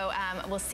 So um, we'll see.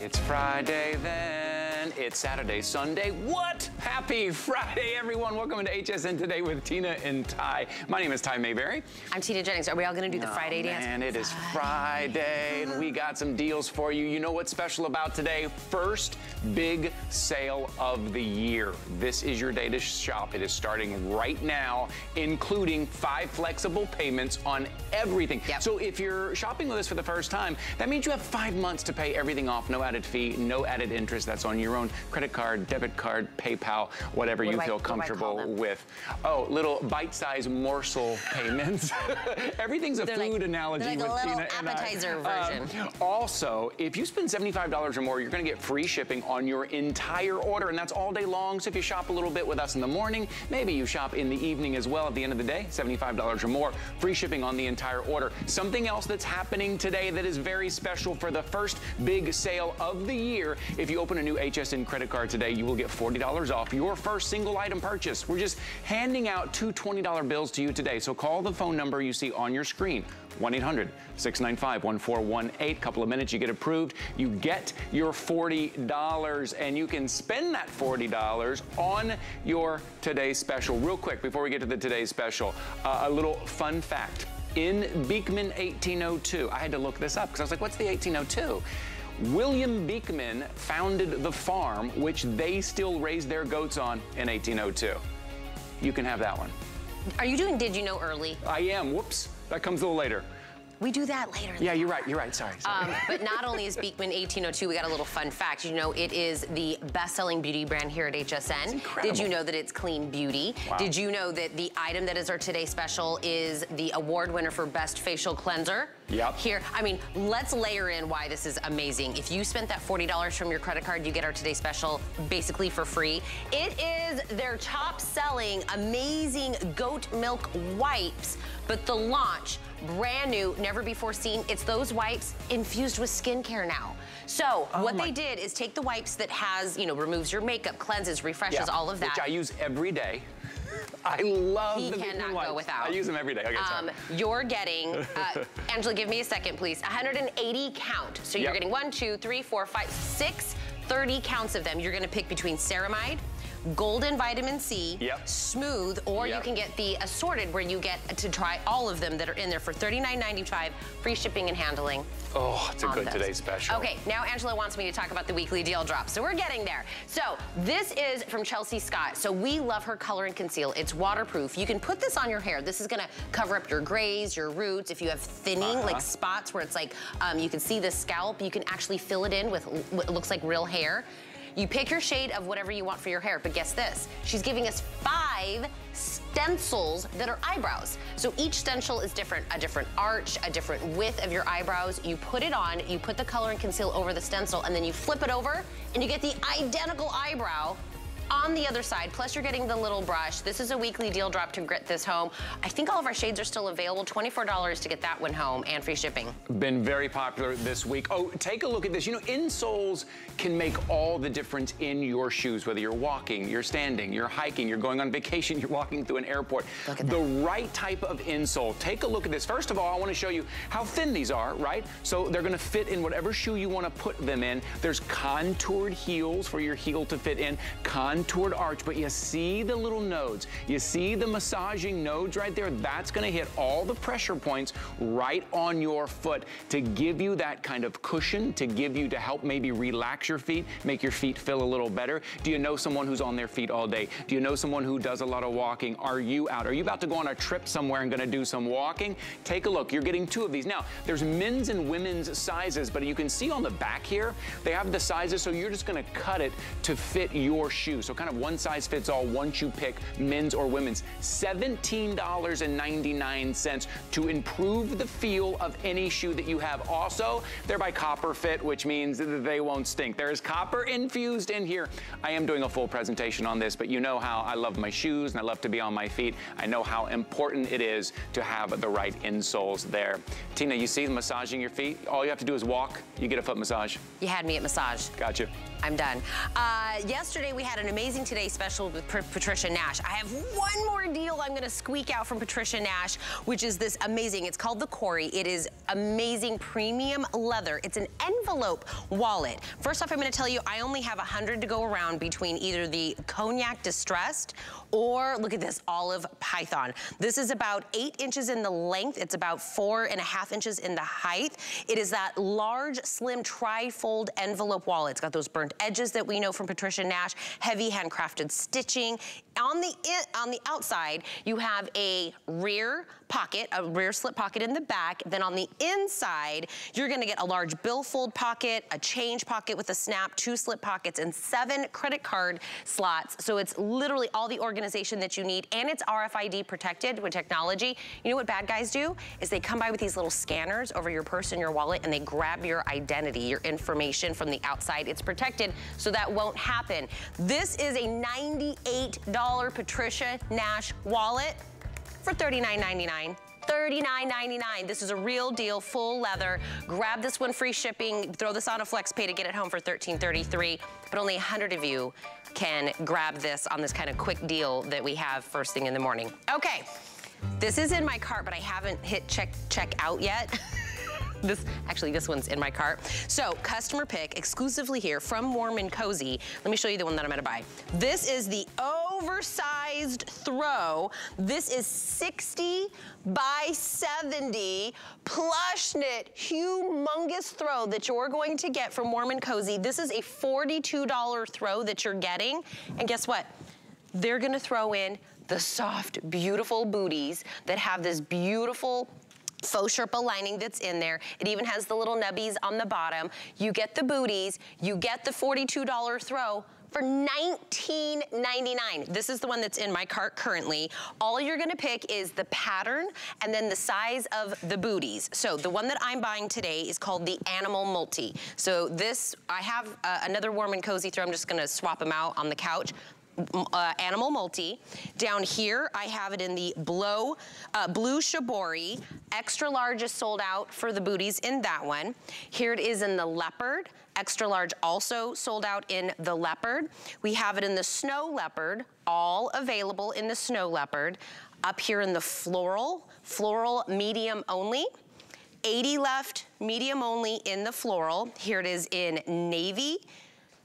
It's Friday then. It's Saturday, Sunday. What? Happy Friday, everyone. Welcome to HSN Today with Tina and Ty. My name is Ty Mayberry. I'm Tina Jennings. Are we all gonna do the Oh, Friday dance? Man, it is Friday, and we got some deals for you. You know what's special about today? First big sale of the year. This is your day to shop. It is starting right now, including five flexible payments on everything. Yep. So if you're shopping with us for the first time, that means you have five months to pay everything off, no added fee, no added interest. That's on your own credit card, debit card, PayPal, whatever What you feel I comfortable with. Oh, little bite-sized morsel payments. Everything's a They're food like- analogy like with little Tina and I. appetizer Um, version. also, if you spend $75 or more, you're gonna get free shipping on your entire order, and that's all day long. So if you shop a little bit with us in the morning, maybe you shop in the evening as well at the end of the day, $75 or more, free shipping on the entire order. Something else that's happening today that is very special for the first big sale of the year. If you open a new HSN credit card today, you will get $40 off your first single item purchase. We're just handing out two $20 bills to you today. So call the phone number you see on your screen. 1-800-695-1418. Couple of minutes, you get approved. You get your $40 and you can spend that $40 on your today's special. Real quick, before we get to the today's special, uh, a little fun fact. In Beekman 1802, I had to look this up because I was like, what's the 1802? William Beekman founded the farm which they still raise their goats on in 1802. You can have that one. Are you doing Did You Know Early? I am. Whoops. That comes a little later. We do that later. Yeah, you're right. You're right. Sorry. sorry. Um, but not only is Beekman 1802, we got a little fun fact. You know, it is the best-selling beauty brand here at HSN. incredible. Did you know that it's clean beauty? Wow. Did you know that the item that is our today special is the award winner for best facial cleanser? Yep. Here, I mean, let's layer in why this is amazing. If you spent that $40 from your credit card, you get our today special basically for free. It is their top-selling, amazing goat milk wipes, but the launch brand new, never before seen. It's those wipes infused with skincare now. So Oh what they did is take the wipes that has, you know, removes your makeup, cleanses, refreshes, Yeah, all of that. Which I use every day. I love He the cannot go without. I use them every day. Okay. Um, you're getting, uh, Angela, give me a second, please. 180 count. So you're Yep. getting one, two, three, four, five, six, 30 counts of them. You're gonna pick between ceramide, golden vitamin C, Yep. smooth, or you can get the assorted where you get to try all of them that are in there for $39.95, free shipping and handling. oh, it's a good those. today's special. Okay, now Angela wants me to talk about the weekly deal drop. So we're getting there. So this is from Chelsea Scott. So we love her color and conceal. It's waterproof. You can put this on your hair. This is gonna cover up your grays, your roots. If you have thinning, Uh-huh. like spots where it's like, um, you can see the scalp, you can actually fill it in with what looks like real hair. You pick your shade of whatever you want for your hair, but guess this, she's giving us five stencils that are eyebrows. So each stencil is different, a different arch, a different width of your eyebrows. You put it on, you put the color and conceal over the stencil, and then you flip it over, and you get the identical eyebrow on the other side, plus you're getting the little brush. This is a weekly deal drop to get this home. I think all of our shades are still available, $24 to get that one home and free shipping. Been very popular this week. Oh, take a look at this. You know, insoles can make all the difference in your shoes, whether you're walking, you're standing, you're hiking, you're going on vacation, you're walking through an airport. Look at the right type of insole. Take a look at this. First of all, I want to show you how thin these are, right? So they're going to fit in whatever shoe you want to put them in. There's contoured heels for your heel to fit in, contoured arch, but you see the little nodes. You see the massaging nodes right there? That's to hit all the pressure points right on your foot to give you that kind of cushion, to give you to help maybe relax your feet, make your feet feel a little better. Do you know someone who's on their feet all day? Do you know someone who does a lot of walking? Are you out? Are you about to go on a trip somewhere and to do some walking? Take a look. You're getting two of these. Now, there's men's and women's sizes, but you can see on the back here, they have the sizes, so you're just to cut it to fit your shoe. So kind of one size fits all once you pick men's or women's. $17.99 to improve the feel of any shoe that you have. Also, they're by Copper Fit, which means that they won't stink. There is copper infused in here. I am doing a full presentation on this, but you know how I love my shoes and I love to be on my feet. I know how important it is to have the right insoles there. Tina, you see the massaging your feet? All you have to do is walk, you get a foot massage. You had me at massage. Gotcha. I'm done. Uh, yesterday we had an amazing Today special with Patricia Nash. I have one more deal I'm gonna squeak out from Patricia Nash, which is this amazing, it's called the Corey. It is amazing premium leather. It's an envelope wallet. First off, I'm gonna tell you, I only have 100 to go around between either the Cognac Distressed or look at this, Olive Python. This is about eight inches in the length. It's about four and a half inches in the height. It is that large, slim, tri-fold envelope wallet. It's got those burnt edges that we know from Patricia Nash, heavy handcrafted stitching. On the, in, on the outside, you have a rear pocket, a rear slip pocket in the back. Then on the inside, you're gonna get a large billfold pocket, a change pocket with a snap, two slip pockets, and seven credit card slots. So it's literally all the organization that you need, and it's RFID protected with technology. You know what bad guys do? Is they come by with these little scanners over your purse and your wallet, and they grab your identity, your information from the outside. It's protected, so that won't happen. This is a $98 Patricia Nash wallet for $39.99. $39.99. This is a real deal, full leather. Grab this one, free shipping. Throw this on a flex pay to get it home for $13.33. But only 100 of you can grab this on this kind of quick deal that we have first thing in the morning. Okay, this is in my cart, but I haven't hit check check out yet. this, actually this one's in my cart. So customer pick exclusively here from Warm and Cozy. Let me show you the one that I'm gonna buy. This is the oversized throw. This is 60 by 70 plush knit humongous throw that you're going to get from Warm and Cozy. This is a $42 throw that you're getting. And guess what? They're gonna throw in the soft, beautiful booties that have this beautiful faux Sherpa lining that's in there. It even has the little nubbies on the bottom. You get the booties, you get the $42 throw, for $19.99. This is the one that's in my cart currently. All you're gonna pick is the pattern and then the size of the booties. So the one that I'm buying today is called the Animal Multi. So this, I have uh, another warm and cozy throw. I'm just gonna swap them out on the couch uh, Animal Multi. Down here, I have it in the blow, uh, Blue Shibori. Extra large is sold out for the booties in that one. Here it is in the Leopard. Extra large also sold out in the Leopard. We have it in the Snow Leopard, all available in the Snow Leopard. Up here in the Floral, Floral medium only. 80 left, medium only in the floral. Here it is in navy,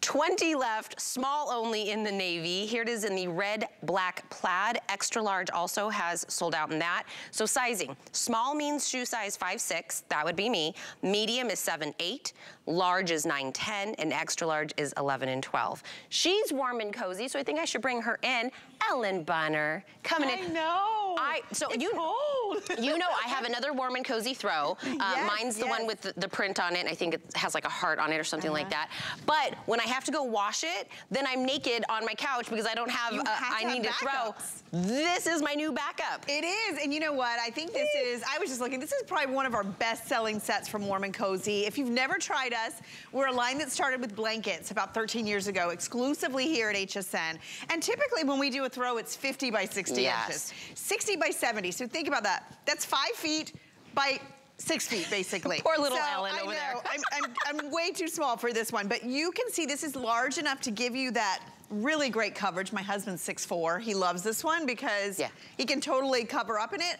20 left, small only in the navy. Here it is in the red, black plaid. Extra large also has sold out in that. So sizing, small means shoe size 5'6", that would be me. Medium is 7'8", large is 9'10", and extra large is 11 and 12. She's warm and cozy, so I think I should bring her in. Ellen Bunner coming I in. I know. I so it's you cold. you know I have another warm and cozy throw. Uh, yes, mine's the yes. one with the, the, print on it. I think it has like a heart on it or something uh -huh. like uh-huh. that. But when I have to go wash it, then I'm naked on my couch because I don't have. Uh, have I need have to throw. This is my new backup. It is, and you know what? I think this is. I was just looking. This is probably one of our best-selling sets from Warm and Cozy. If you've never tried us, we're a line that started with blankets about 13 years ago, exclusively here at HSN. And typically when we do a throw, it's 50 by 60 yes. inches. 60 by 70, so think about that. That's five feet by six feet, basically. Poor little so, over I know, there. I'm, I'm, I'm way too small for this one, but you can see this is large enough to give you that really great coverage. My husband's 6'4". He loves this one because yeah. he can totally cover up in it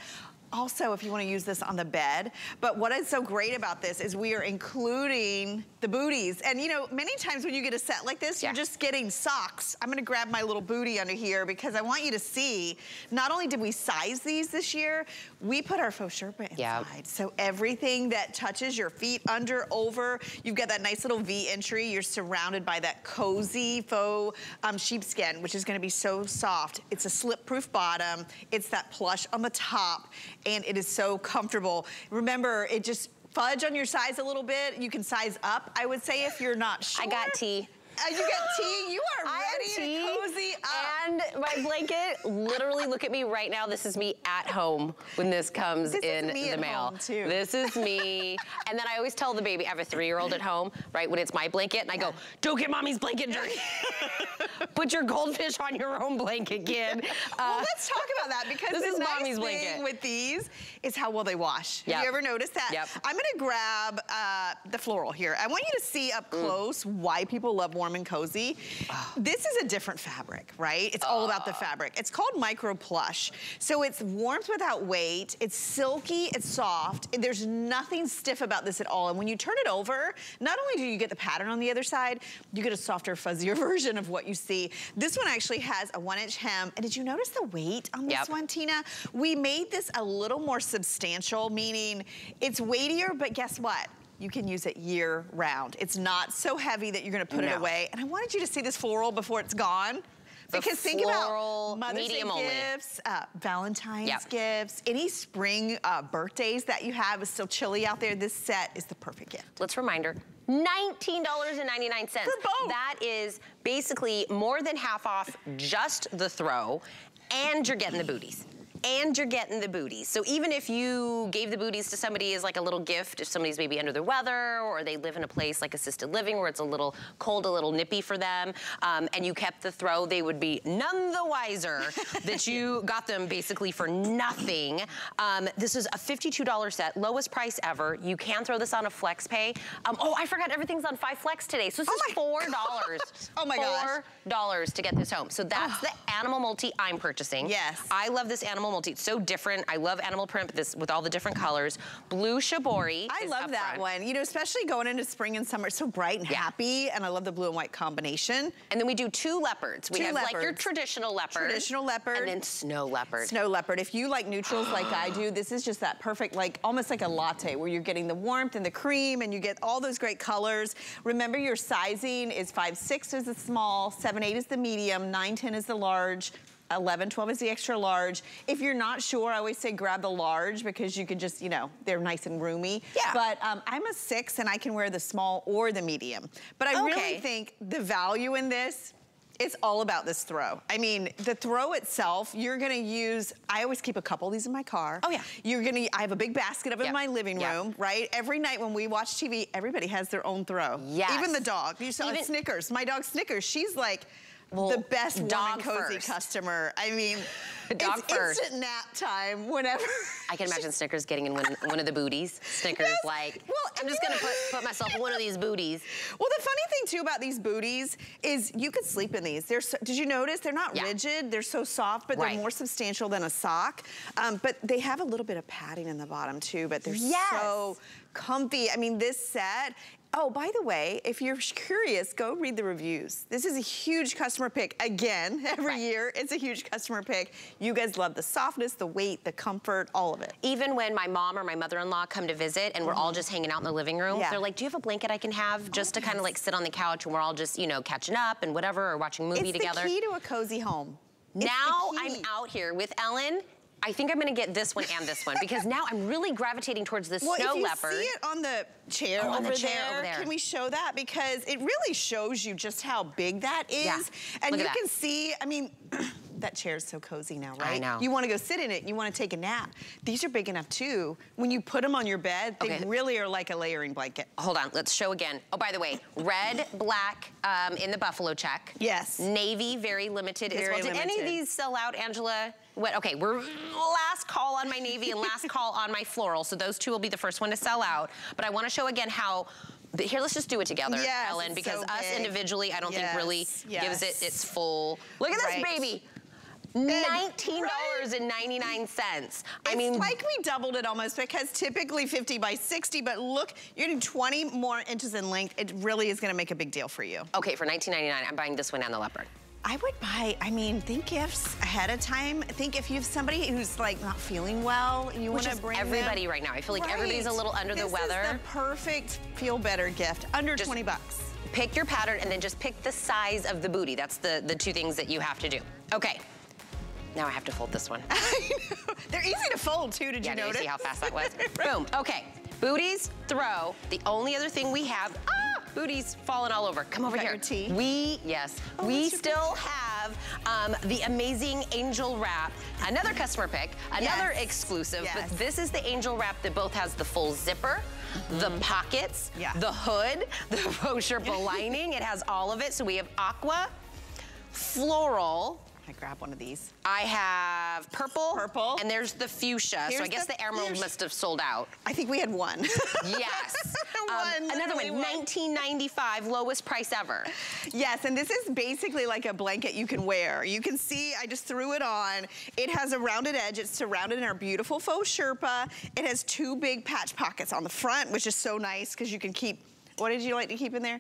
also if you want to use this on the bed. But what is so great about this is we are including the booties. And you know, many times when you get a set like this, yeah. you're just getting socks. I'm gonna grab my little booty under here because I want you to see, not only did we size these this year, we put our faux Sherpa inside. Yeah. So everything that touches your feet under, over, you've got that nice little V entry. You're surrounded by that cozy faux um, sheepskin, which is gonna be so soft. It's a slip-proof bottom. It's that plush on the top and it is so comfortable. Remember, it just fudge on your size a little bit. You can size up, I would say, if you're not sure. I got T. Uh, you get tea. You are ready to cozy up. And my blanket. Literally, look at me right now. This is me at home when this comes this in the mail. too. This is me. and then I always tell the baby, I have a three-year-old at home, right? When it's my blanket, and I go, "Don't get mommy's blanket dirty. Put your goldfish on your own blanket, kid." Uh, well, let's talk about that because this the is nice mommy's thing blanket. with these is how well they wash. Yep. Have you ever noticed that? Yep. I'm gonna grab uh, the floral here. I want you to see up Mm. close mm. why people love warm and cozy. Oh. This is a different fabric, right? It's all about the ah. fabric. It's called micro plush. So it's warmth without weight. It's silky, it's soft. There's nothing stiff about this at all. And when you turn it over, not only do you get the pattern on the other side, you get a softer, fuzzier version of what you see. This one actually has a one inch hem. And did you notice the weight on this yep. one, Tina? We made this a little more substantial, meaning it's weightier, but guess what? You can use it year round. It's not so heavy that you're gonna put no. it away. And I wanted you to see this floral before it's gone. The because think about Mother's Day gifts, uh, Valentine's yep. gifts, any spring uh, birthdays that you have is still chilly out there. This set is the perfect gift. Let's reminder, $19.99. That is basically more than half off just the throw, and you're getting the booties and you're getting the booties. So even if you gave the booties to somebody as like a little gift, if somebody's maybe under the weather or they live in a place like assisted living where it's a little cold, a little nippy for them, um, and you kept the throw, they would be none the wiser that you got them basically for nothing. Um, this is a $52 set, lowest price ever. You can throw this on a flex pay. Um, oh, I forgot everything's on five flex today. So this oh is $4. oh my gosh. $4 to get this home. So that's oh. the animal multi I'm purchasing. Yes. I love this animal It's so different. I love animal print but this with all the different colors. Blue shibori. I love that front. one. You know, especially going into spring and summer, it's so bright and yeah. happy, and I love the blue and white combination. And then we do two leopards. We two have leopards. like your traditional leopard. Traditional leopard. And then snow leopard. Snow leopard. If you like neutrals like I do, this is just that perfect, like almost like a latte where you're getting the warmth and the cream and you get all those great colors. Remember your sizing is 5'6 is the small, 7'8 is the medium, 9'10 is the large, 11, 12 is the extra large. If you're not sure, I always say grab the large because you can just, you know, they're nice and roomy. Yeah. But um, I'm a six and I can wear the small or the medium. But I okay. really think the value in this it's all about this throw. I mean, the throw itself, you're gonna use, I always keep a couple of these in my car. Oh yeah. You're gonna, I have a big basket of yep. in my living room, yep. right? Every night when we watch TV, everybody has their own throw. Yes. Even the dog. You saw Even, Snickers, my dog Snickers, she's like, well, the best dog cozy first. customer. I mean, dog it's first. instant nap time whenever. I can imagine Snickers getting in one, one of the booties. Snickers yes. like, well, I'm just gonna put, put myself in one of these booties. Well, the funny thing too about these booties is you could sleep in these. They're so, did you notice they're not yeah. rigid? They're so soft, but right. they're more substantial than a sock. Um, but they have a little bit of padding in the bottom too, but they're yes. so comfy. I mean, this set Oh, by the way, if you're curious, go read the reviews. This is a huge customer pick. Again, every right. year, it's a huge customer pick. You guys love the softness, the weight, the comfort, all of it. Even when my mom or my mother-in-law come to visit and we're mm. all just hanging out in the living room, yeah. they're like, do you have a blanket I can have just oh, to yes. kind of like sit on the couch and we're all just, you know, catching up and whatever, or watching a movie it's together. It's the key to a cozy home. It's now I'm out here with Ellen I think I'm gonna get this one and this one because now I'm really gravitating towards this well, snow if you leopard. see it on the chair, oh, over, the chair there, over there, can we show that? Because it really shows you just how big that is. Yeah. And Look you can see, I mean, that chair is so cozy now, right? I know. You want to go sit in it. You want to take a nap. These are big enough too. When you put them on your bed, they okay. really are like a layering blanket. Hold on, let's show again. Oh, by the way, red, black um, in the buffalo check. Yes. Navy, very limited very as well. Limited. Did any of these sell out, Angela? What, okay, we're last call on my navy and last call on my floral. So those two will be the first one to sell out. But I want to show again how here, let's just do it together, yes, Ellen, because so us individually, I don't yes, think really yes. gives it its full. Look at right. this baby. $19.99. I mean, like we doubled it almost because typically 50 by 60, but look, you're getting 20 more inches in length. It really is gonna make a big deal for you. Okay, for $19.99, I'm buying this one and the leopard. I would buy, I mean, think gifts ahead of time. Think if you have somebody who's like not feeling well, you want to bring everybody them. right now. I feel like right. everybody's a little under this the weather. This is the perfect feel better gift, under just 20 bucks. Pick your pattern and then just pick the size of the booty. That's the, the two things that you have to do. Okay. Now I have to fold this one. They're easy to fold too, did yeah, you notice? Yeah, see how fast that was? Boom, okay. Booties, throw. The only other thing we have, booties falling all over. Come over here. We, yes, Oh, we still have um, the amazing angel wrap. Another customer pick, another Yes. exclusive, Yes. but this is the angel wrap that both has the full zipper, the pockets, Mm-hmm. Yeah. the hood, the faux Sherpa lining. It has all of it. So we have aqua, floral, I grab one of these. I have purple. Purple. And there's the fuchsia. so I guess the the, emerald must have sold out. I think we had one. Yes. Um, another one, one. 1995, lowest price ever. Yes, and this is basically like a blanket you can wear. You can see, I just threw it on. It has a rounded edge. It's surrounded in our beautiful faux Sherpa. It has two big patch pockets on the front, which is so nice because you can keep, what did you like to keep in there?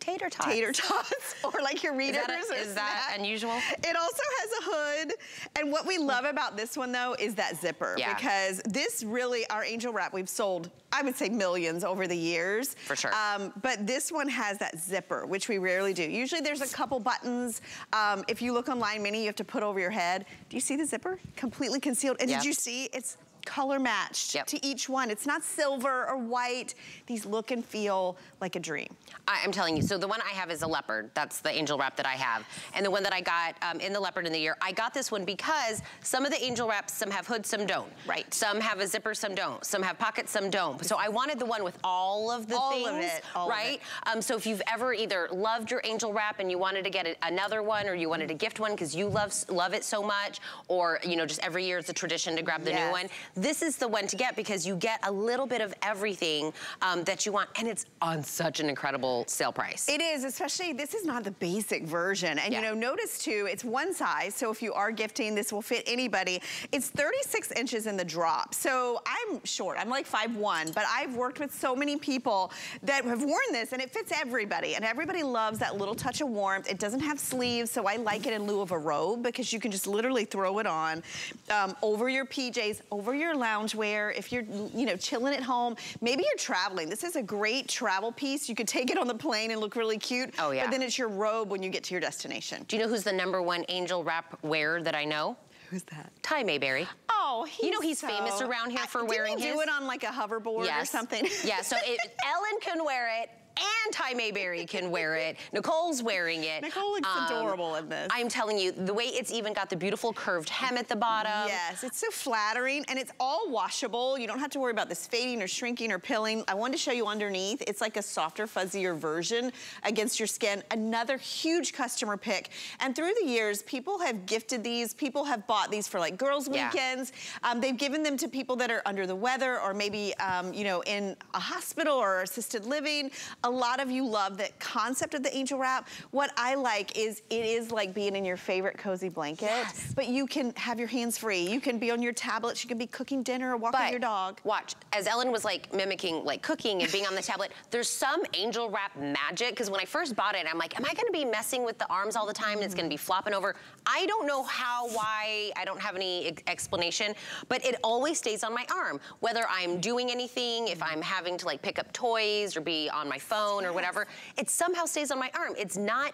Tater tots. Tater tots or like your readers that a- is that unusual? It also has a hood. And what we love about this one though is that zipper Yeah. because this really, our angel wrap, we've sold, I would say millions over the years. For sure. Um, but this one has that zipper, which we rarely do. Usually there's a couple buttons. Um, if you look online, many you have to put over your head. Do you see the zipper? Completely concealed. And Yep. did you see it's color matched Yep. to each one. It's not silver or white. These look and feel like a dream. I, am telling you, so the one I have is a leopard. That's the angel wrap that I have. And the one that I got um, in the leopard in the year, I got this one because some of the angel wraps, some have hoods, some don't. Right. Some have a zipper, some don't. Some have pockets, some don't. So I wanted the one with all of the All things. of it, all of right? it. Um, so if you've ever either loved your angel wrap and you wanted to get a, another one or you wanted to gift one because you love, love it so much or, you know, just every year it's a tradition to grab the Yes. new one, this is the one to get because you get a little bit of everything um, that you want and it's on such an incredible sale price. It is, especially this is not the basic version. And Yeah. you know, notice too, it's one size. So if you are gifting, this will fit anybody. It's 36 inches in the drop. So I'm short, I'm like 5'1", but I've worked with so many people that have worn this and it fits everybody. And everybody loves that little touch of warmth. It doesn't have sleeves, so I like it in lieu of a robe because you can just literally throw it on um, over your PJs, over your loungewear. If you're, you know, chilling at home, maybe you're traveling. This is a great travel piece. You could take it on the plane and look really cute. Oh, yeah. But then it's your robe when you get to your destination. Do you know who's the number one angel wrap wearer that I know? Who's that? Ty Mayberry. Oh, You know he's so- famous around here for I- wearing he do it on like a hoverboard or something? yeah, so it, Ellen can wear it and Ty Mayberry can wear it. Nicole's wearing it. Um, Nicole looks adorable in this. I'm telling you, the way it's even got the beautiful curved hem at the bottom. Yes, it's so flattering and it's all washable. You don't have to worry about this fading or shrinking or pilling. I wanted to show you underneath. It's like a softer, fuzzier version against your skin. Another huge customer pick. And through the years, people have gifted these. People have bought these for like girls' Yeah. weekends. Um, they've given them to people that are under the weather or maybe, um, you know, in a hospital or assisted living. A lot of you love the concept of the angel wrap. What I like is it is like being in your favorite cozy blanket, Yes. but you can have your hands free. You can be on your tablets. You can be cooking dinner or walking But your dog. watch, as Ellen was like mimicking like cooking and being on the tablet, there's some angel wrap magic. Because when I first bought it, I'm like, am I gonna be messing with the arms all the time and it's gonna be flopping over? I don't know how, why, I don't have any ex- explanation, but it always stays on my arm. Whether I'm doing anything, if I'm having to like pick up toys or be on my phone or whatever, it somehow stays on my arm. It's not,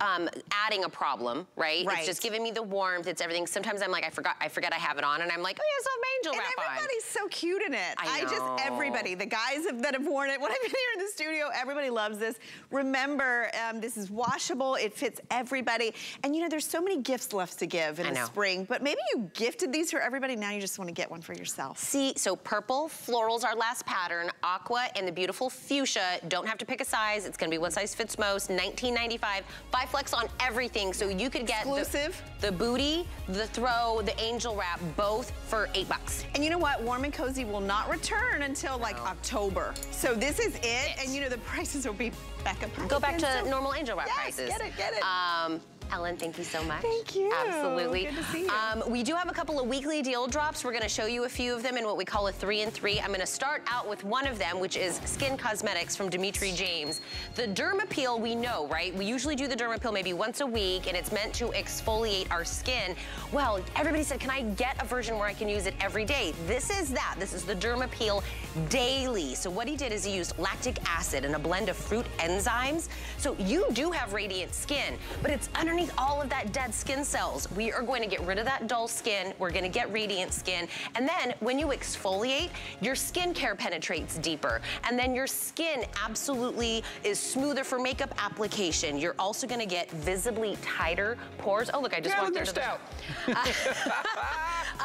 um, adding a problem, right? Right. It's just giving me the warmth. It's everything. Sometimes I'm like, I forgot, I forget I have it on, and I'm like, oh yeah, so I have my angel And wrap on. everybody's so cute in it. I just, know. everybody, the guys have, that have worn it, when I've been here in the studio, everybody loves this. Remember, um, this is washable, it fits everybody. And you know, there's so many gifts left to give in I the know. spring, but maybe you gifted these for everybody, now you just wanna get one for yourself. See, so purple, floral's our last pattern, aqua, and the beautiful fuchsia. Don't have to pick a size. It's gonna be one size fits most, 19.95. Five flex on everything, so you could get the- Exclusive. The, booty, the throw, the angel wrap, both for eight bucks. And you know what? Warm and Cozy will not return until like October. So this is it, It. and you know the prices will be back up. Go back to so- normal angel wrap Yes, prices. get it, get it. Um, Ellen, thank you so much. Thank you. Absolutely. Good to see you. Um, we do have a couple of weekly deal drops. We're going to show you a few of them in what we call a three and three. I'm going to start out with one of them, which is Skin Cosmetics from Dimitri James. The Derma Peel, we know, right? We usually do the Derma Peel maybe once a week, and it's meant to exfoliate our skin. Well, everybody said, can I get a version where I can use it every day? This is that. This is the Derma Peel Daily. So what he did is he used lactic acid and a blend of fruit enzymes. So you do have radiant skin, but it's underneath underneath all of that dead skin cells. We are going to get rid of that dull skin. We're gonna get radiant skin. And then when you exfoliate, your skincare penetrates deeper. And then your skin absolutely is smoother for makeup application. You're also gonna get visibly tighter pores. Oh, look, I just yeah, walked into the...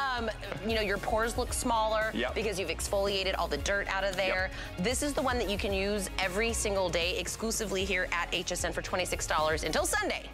um, you know, your pores look smaller yep. because you've exfoliated all the dirt out of there. Yep. This is the one that you can use every single day exclusively here at HSN for $26 until Sunday.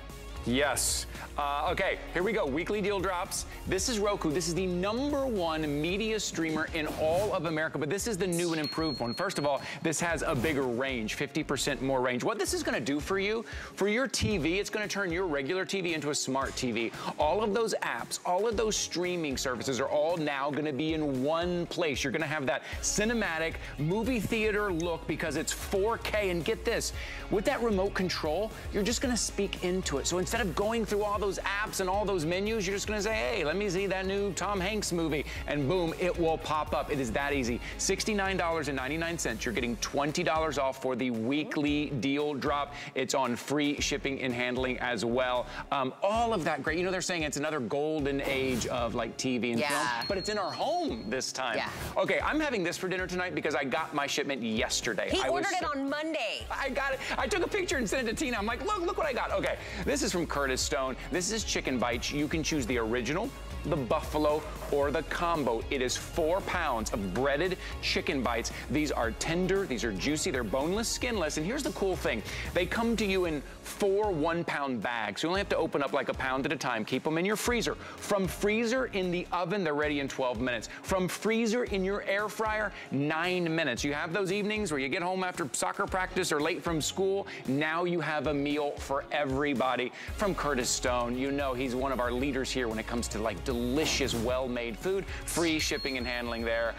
Yes. Uh, okay, here we go. Weekly deal drops. This is Roku. This is the number one media streamer in all of America, but this is the new and improved one. First of all, this has a bigger range, 50% more range. What this is gonna do for you, for your TV, it's gonna turn your regular TV into a smart TV. All of those apps, all of those streaming services are all now gonna be in one place. You're gonna have that cinematic movie theater look because it's 4K. And get this, with that remote control, you're just gonna speak into it. So instead of going through all those apps and all those menus, you're just gonna say, hey, let me see that new Tom Hanks movie, and boom, it will pop up. It is that easy. $69.99. You're getting $20 off for the weekly deal drop. It's on free shipping and handling as well. Um, all of that great. You know, they're saying it's another golden age of like TV and yeah. film, but it's in our home this time. Yeah. Okay, I'm having this for dinner tonight because I got my shipment yesterday. He I ordered it on Monday. I got it. I took a picture and sent it to Tina. I'm like, look, look what I got. Okay, this is from Curtis Stone. This is chicken bites. You can choose the original, the buffalo, or the combo. It is four pounds of breaded chicken bites. These are tender, these are juicy, they're boneless, skinless, and here's the cool thing. They come to you in four one pound bags. You only have to open up like a pound at a time. Keep them in your freezer. From freezer in the oven, they're ready in 12 minutes. From freezer in your air fryer, nine minutes. You have those evenings where you get home after soccer practice or late from school. Now you have a meal for everybody. From Curtis Stone, you know he's one of our leaders here when it comes to like delicious, well-made food, free shipping and handling there.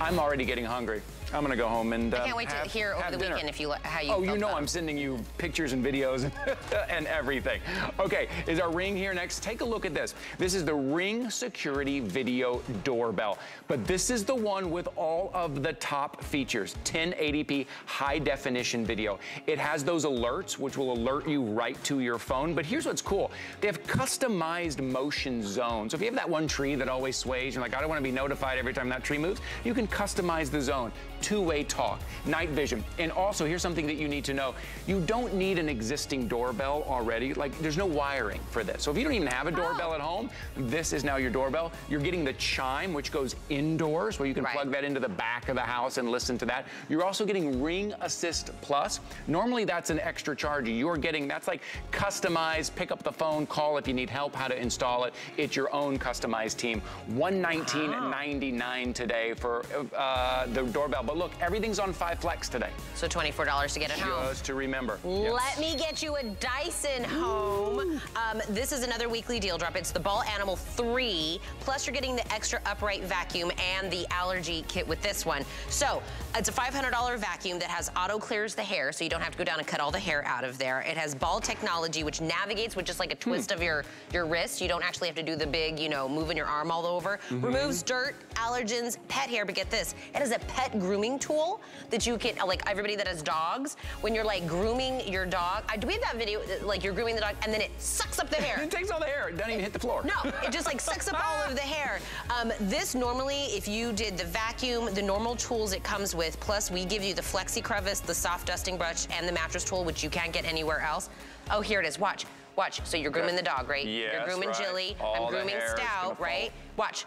I'm already getting hungry. I'm gonna go home and. Uh, I can't wait have, to hear over the dinner. weekend if you how you. Oh, you know I'm sending you pictures and videos and everything. Okay, is our Ring here next? Take a look at this. This is the Ring Security Video Doorbell, but this is the one with all of the top features: 1080p high definition video. It has those alerts which will alert you right to your phone. But here's what's cool: they have customized motion zones. So if you have that one tree that always sways, you're like, I don't want to be notified every time that tree moves. You can customize the zone two-way talk, night vision. And also, here's something that you need to know. You don't need an existing doorbell already. Like, there's no wiring for this. So if you don't even have a doorbell oh. at home, this is now your doorbell. You're getting the chime, which goes indoors, where you can right. plug that into the back of the house and listen to that. You're also getting Ring Assist Plus. Normally, that's an extra charge. You're getting, that's like customized, pick up the phone, call if you need help, how to install it. It's your own customized team. $119.99 today for uh, the doorbell. But look, everything's on 5 Flex today. So $24 to get it Just home. Just to remember. Let me get you a Dyson home. Um, this is another weekly deal drop. It's the Ball Animal 3, plus you're getting the extra upright vacuum and the allergy kit with this one. So it's a $500 vacuum that has auto clears the hair, so you don't have to go down and cut all the hair out of there. It has ball technology, which navigates with just like a hmm. twist of your, your wrist. You don't actually have to do the big, you know, moving your arm all over. Mm -hmm. Removes dirt, allergens, pet hair, but get this, it is a pet grooming tool that you can, like everybody that has dogs, when you're like grooming your dog, I, do we have that video, like you're grooming the dog and then it sucks up the hair. it takes all the hair, it doesn't even hit the floor. No, it just like sucks up all of the hair. Um, this normally, if you did the vacuum, the normal tools it comes with. Plus, we give you the Flexi Crevice, the soft dusting brush, and the mattress tool, which you can't get anywhere else. Oh, here it is. Watch. Watch. So you're grooming the dog, right? Yes, You're grooming right. Jilly. All I'm grooming Stout, right? Watch.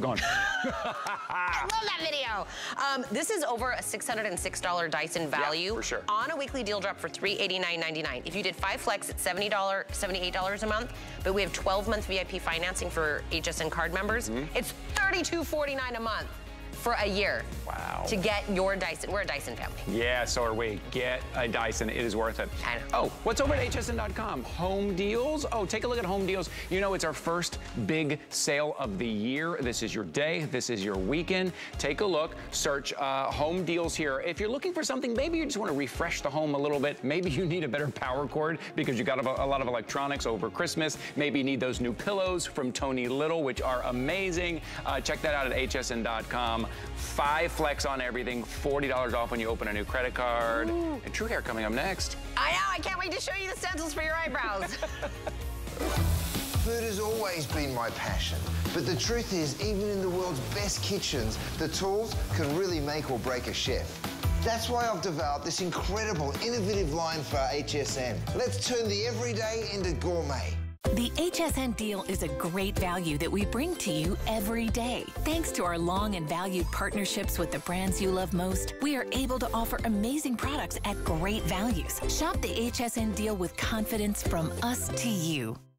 Gone. I love that video. Um, this is over a $606 Dyson value. Yeah, for sure. On a weekly deal drop for $389.99. If you did five flex, it's $70, $78 a month, but we have 12 month VIP financing for HSN card members. Mm -hmm. It's $32.49 a month for a year. Wow. To get your Dyson. We're a Dyson family. Yeah, so are we. Get a Dyson. It is worth it. Oh, what's over at hsn.com? Home deals. Oh, take a look at home deals. You know, it's our first big sale of the year. This is your day. This is your weekend. Take a look. Search uh, home deals here. If you're looking for something, maybe you just want to refresh the home a little bit. Maybe you need a better power cord because you got a, a lot of electronics over Christmas. Maybe you need those new pillows from Tony Little, which are amazing. Uh, check that out at hsn.com. Five flex on everything, $40 off when you open a new credit card. Ooh. And True Hair coming up next. I know, I can't wait to show you the stencils for your eyebrows. Food has always been my passion, but the truth is, even in the world's best kitchens, the tools can really make or break a chef. That's why I've developed this incredible, innovative line for HSN. Let's turn the everyday into gourmet. The HSN deal is a great value that we bring to you every day. Thanks to our long and valued partnerships with the brands you love most, we are able to offer amazing products at great values. Shop the HSN deal with confidence from us to you.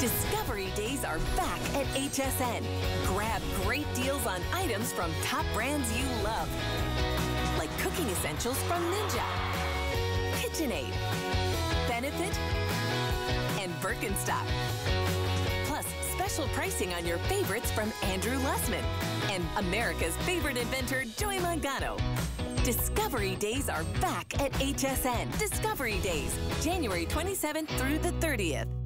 Discovery Days are back at HSN. Grab great deals on items from top brands you love, like cooking essentials from Ninja, KitchenAid, Benefit, and Birkenstock. Plus, special pricing on your favorites from Andrew Lessman and America's favorite inventor, Joy Mangano. Discovery Days are back at HSN. Discovery Days, January 27th through the 30th.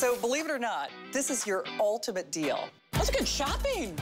So believe it or not, this is your ultimate deal. That's good shopping.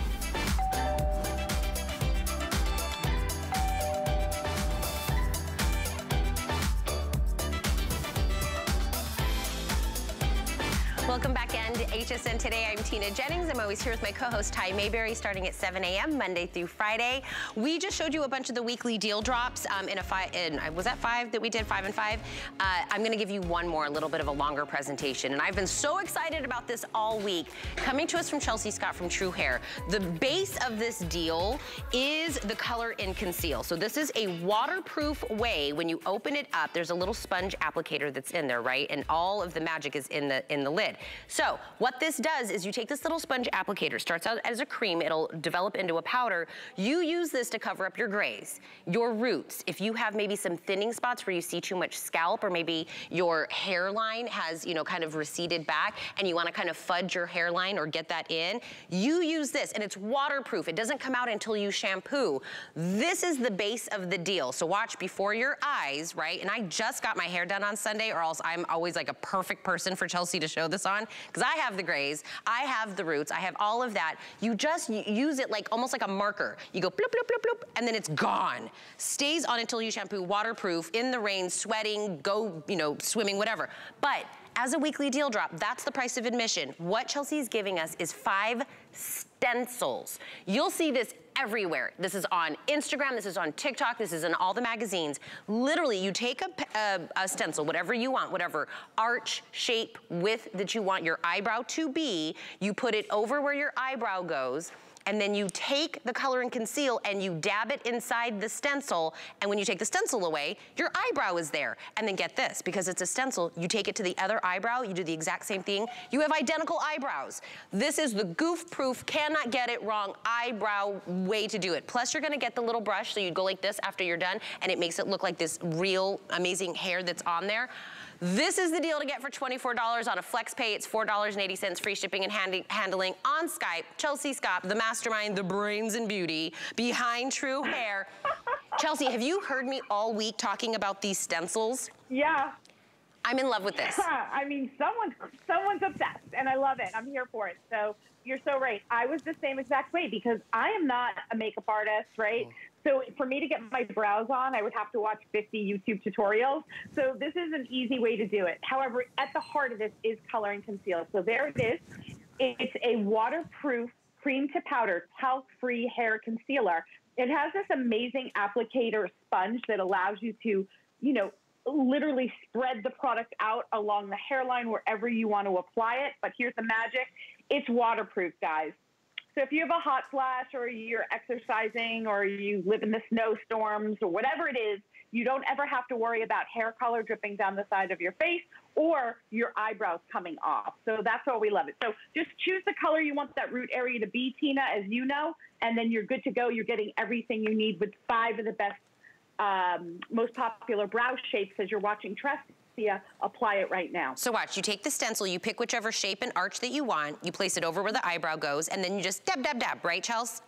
Welcome back in to HSN Today. I'm Tina Jennings. I'm always here with my co-host Ty Mayberry starting at 7 a.m. Monday through Friday. We just showed you a bunch of the weekly deal drops um, in a five, in, was that five that we did, five and five? Uh, I'm gonna give you one more, a little bit of a longer presentation. And I've been so excited about this all week. Coming to us from Chelsea Scott from True Hair. The base of this deal is the color and conceal. So this is a waterproof way when you open it up, there's a little sponge applicator that's in there, right? And all of the magic is in the, in the lid. So what this does is you take this little sponge applicator, starts out as a cream, it'll develop into a powder. You use this to cover up your grays, your roots. If you have maybe some thinning spots where you see too much scalp or maybe your hairline has, you know, kind of receded back and you wanna kind of fudge your hairline or get that in, you use this and it's waterproof. It doesn't come out until you shampoo. This is the base of the deal. So watch before your eyes, right? And I just got my hair done on Sunday or else I'm always like a perfect person for Chelsea to show this on because I have the grays, I have the roots, I have all of that. You just use it like almost like a marker. You go bloop, bloop, bloop, bloop, and then it's gone. Stays on until you shampoo, waterproof, in the rain, sweating, go, you know, swimming, whatever. But as a weekly deal drop, that's the price of admission. What Chelsea is giving us is five stencils. You'll see this everywhere. This is on Instagram, this is on TikTok, this is in all the magazines. Literally, you take a, a, a, stencil, whatever you want, whatever arch, shape, width that you want your eyebrow to be, you put it over where your eyebrow goes, and then you take the color and conceal and you dab it inside the stencil, and when you take the stencil away, your eyebrow is there. And then get this, because it's a stencil, you take it to the other eyebrow, you do the exact same thing, you have identical eyebrows. This is the goof-proof, cannot get it wrong eyebrow way to do it. Plus you're gonna get the little brush, so you go like this after you're done, and it makes it look like this real amazing hair that's on there. This is the deal to get for $24 on a flex pay. It's $4.80 free shipping and handi handling on Skype. Chelsea Scott, the mastermind, the brains and beauty behind True Hair. Chelsea, have you heard me all week talking about these stencils? Yeah. I'm in love with this. I mean, someone's someone's obsessed, and I love it. I'm here for it. So you're so right. I was the same exact way because I am not a makeup artist, right? Oh. So for me to get my brows on, I would have to watch 50 YouTube tutorials. So this is an easy way to do it. However, at the heart of this is color and conceal. So there it is. It's a waterproof cream to powder talc-free hair concealer. It has this amazing applicator sponge that allows you to, you know, literally spread the product out along the hairline wherever you want to apply it. But here's the magic. It's waterproof, guys. So if you have a hot flash or you're exercising or you live in the snowstorms or whatever it is, you don't ever have to worry about hair color dripping down the side of your face or your eyebrows coming off. So that's why we love it. So just choose the color you want that root area to be, Tina, as you know, and then you're good to go. You're getting everything you need with five of the best, um, most popular brow shapes as you're watching Apply it right now. So watch, you take the stencil, you pick whichever shape and arch that you want, you place it over where the eyebrow goes, and then you just dab, dab, dab, right, Chels?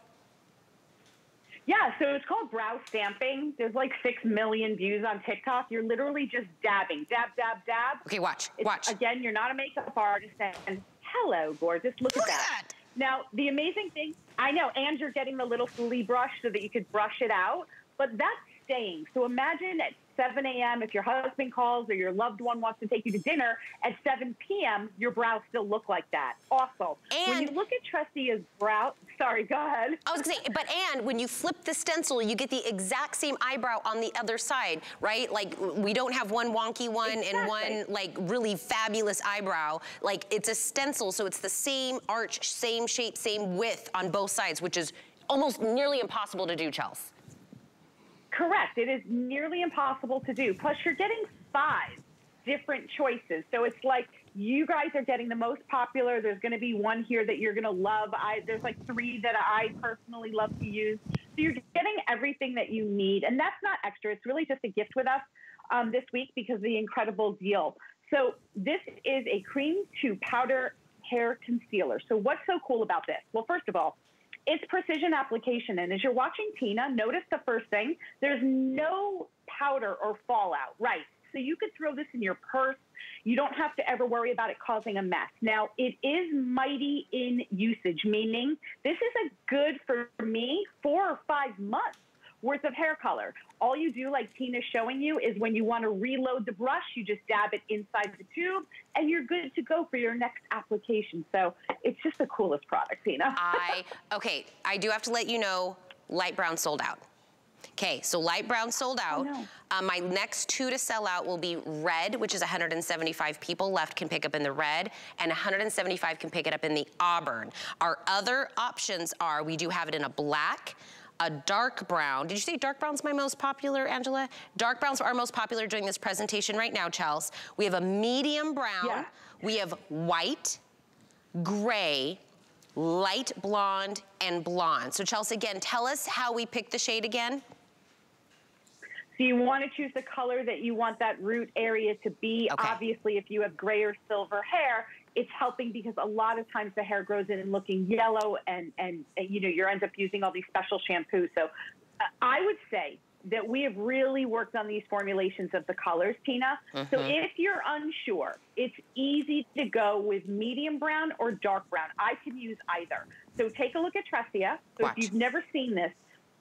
Yeah, so it's called brow stamping. There's like six million views on TikTok. You're literally just dabbing, dab, dab, dab. Okay, watch, It's- watch. Again, you're not a makeup artist, and hello, gorgeous. Look, Look at at that. that. Now, the amazing thing, I know, and you're getting the little spoolie brush so that you could brush it out, but that's staying. So imagine at 7 a.m. if your husband calls or your loved one wants to take you to dinner at 7 p.m., your brows still look like that. Awesome. when you look at Tressia's brow, sorry, go ahead. I was gonna say, but and when you flip the stencil, you get the exact same eyebrow on the other side, right? Like we don't have one wonky one and one like really fabulous eyebrow. Like it's a stencil, so it's the same arch, same shape, same width on both sides, which is almost nearly impossible to do, Chels. Correct. It is nearly impossible to do. Plus, you're getting five different choices. So it's like you guys are getting the most popular. There's going to be one here that you're going to love. I, there's like three that I personally love to use. So you're getting everything that you need. And that's not extra. It's really just a gift with us um, this week because the incredible deal. So this is a cream to powder hair concealer. So what's so cool about this? Well, first of all, it's precision application. And as you're watching Tina, notice the first thing there's no powder or fallout, right? So you could throw this in your purse. You don't have to ever worry about it causing a mess. Now, it is mighty in usage, meaning this is a good for me four or five months worth of hair color. All you do, like Tina's showing you, is when you want to reload the brush, you just dab it inside the tube and you're good to go for your next application. So it's just the coolest product, Tina. I, okay, I do have to let you know, light brown sold out. Okay, so light brown sold out. no. Uh, my next two to sell out will be red, which is 175 people left can pick up in the red, and 175 can pick it up in the auburn. Our other options are, we do have it in a black, a dark brown. Did you say dark brown's my most popular, Angela? Dark brown's our most popular during this presentation right now, Chels. We have a medium brown. Yeah. We have white, gray, light blonde, and blonde. So Chelsea, again, tell us how we pick the shade again. So you want to choose the color that you want that root area to be. Okay. Obviously, if you have gray or silver hair, it's helping because a lot of times the hair grows in and looking yellow, and and, and you know you end up using all these special shampoos. So uh, I would say that we have really worked on these formulations of the colors, Tina. So if you're unsure, it's easy to go with medium brown or dark brown. I can use either. So take a look at Tressia. So Watch. if you've never seen this,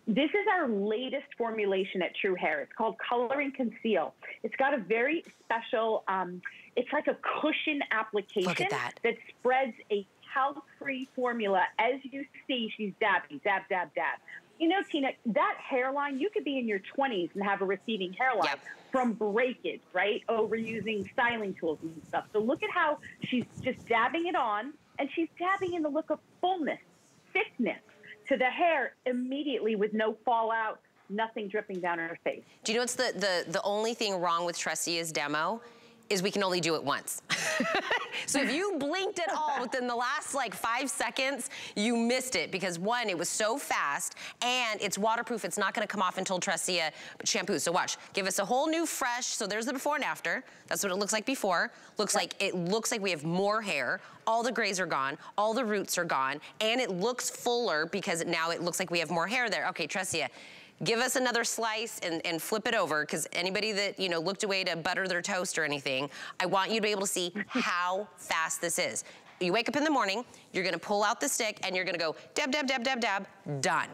this is our latest formulation at True Hair. It's called Color and Conceal. It's got a very special, um, it's like a cushion application that. spreads a talc-free formula. As you see, she's dabbing, dab, dab, dab. You know, Tina, that hairline, you could be in your 20s and have a receding hairline Yep. from breakage, right? Overusing styling tools and stuff. So look at how she's just dabbing it on, and she's dabbing in the look of fullness, thickness to the hair immediately with no fallout, nothing dripping down her face. Do you know what's the, the, the only thing wrong with Tressia's demo? Is we can only do it once. so if you blinked at all within the last like five seconds, you missed it because one, it was so fast and it's waterproof. It's not gonna come off until Tressia shampoo. So watch, give us a whole new fresh, so there's the before and after. That's what it looks like before. Looks like, it looks like we have more hair. All the grays are gone, all the roots are gone, and it looks fuller because now it looks like we have more hair there. Okay, Tressia, give us another slice and, and flip it over because anybody that, you know, looked away to butter their toast or anything, I want you to be able to see how fast this is. You wake up in the morning, you're gonna pull out the stick and you're gonna go dab, dab, dab, dab, dab, done.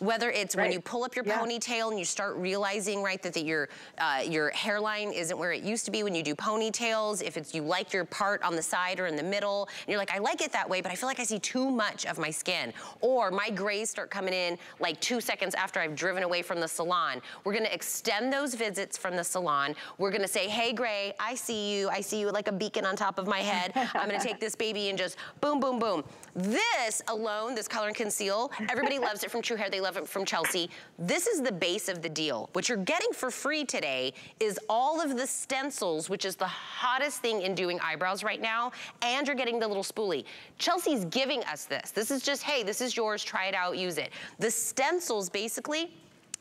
Whether it's right. when you pull up your yeah. ponytail and you start realizing, right, that, that your, uh, your hairline isn't where it used to be when you do ponytails, if it's you like your part on the side or in the middle, and you're like, I like it that way, but I feel like I see too much of my skin. Or my grays start coming in like two seconds after I've driven away from the salon. We're gonna extend those visits from the salon. We're gonna say, hey, gray, I see you. I see you like a beacon on top of my head. I'm gonna take this baby and just boom, boom, boom. This alone, this color and conceal, everybody loves it from True Hair. They love it from Chelsea. This is the base of the deal. What you're getting for free today is all of the stencils, which is the hottest thing in doing eyebrows right now, and you're getting the little spoolie. Chelsea's giving us this. This is just, hey, this is yours, try it out, use it. The stencils basically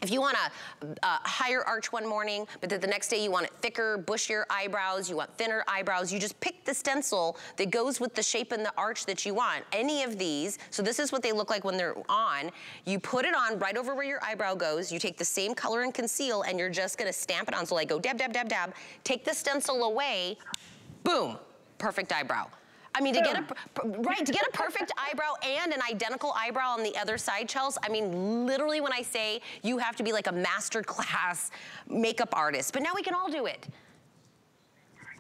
if you want a, a, higher arch one morning, but then the next day you want it thicker, bushier eyebrows, you want thinner eyebrows, you just pick the stencil that goes with the shape and the arch that you want. Any of these, so this is what they look like when they're on. You put it on right over where your eyebrow goes, you take the same color and conceal, and you're just gonna stamp it on. So like go dab, dab, dab, dab, take the stencil away, boom, perfect eyebrow. I mean, to get a, right, to get a perfect eyebrow and an identical eyebrow on the other side, Chelsea, I mean, literally when I say you have to be like a master class makeup artist, but now we can all do it.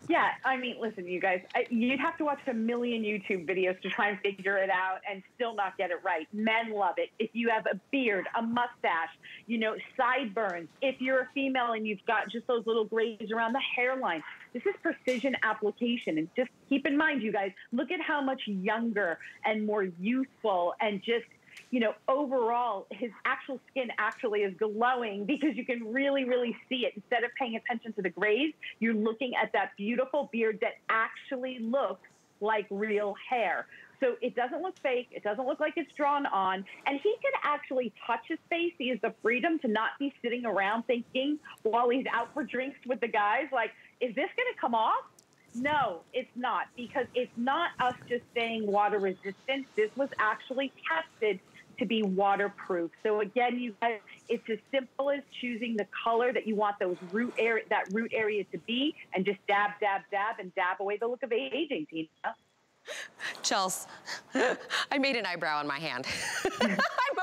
Yeah, I mean, listen, you guys, you'd have to watch a million YouTube videos to try and figure it out and still not get it right. Men love it. If you have a beard, a mustache, you know, sideburns, if you're a female and you've got just those little grays around the hairline, this is precision application. And just keep in mind, you guys, look at how much younger and more youthful and just you know, overall, his actual skin actually is glowing because you can really, really see it. Instead of paying attention to the grays, you're looking at that beautiful beard that actually looks like real hair. So it doesn't look fake. It doesn't look like it's drawn on. And he can actually touch his face. He has the freedom to not be sitting around thinking while he's out for drinks with the guys, like, is this going to come off? No, it's not because it's not us just saying water resistant. This was actually tested to be waterproof. So again, you guys, it's as simple as choosing the color that you want those root area, that root area to be, and just dab, dab, dab, and dab away the look of aging, Tina. Chels, I made an eyebrow on my hand. I'm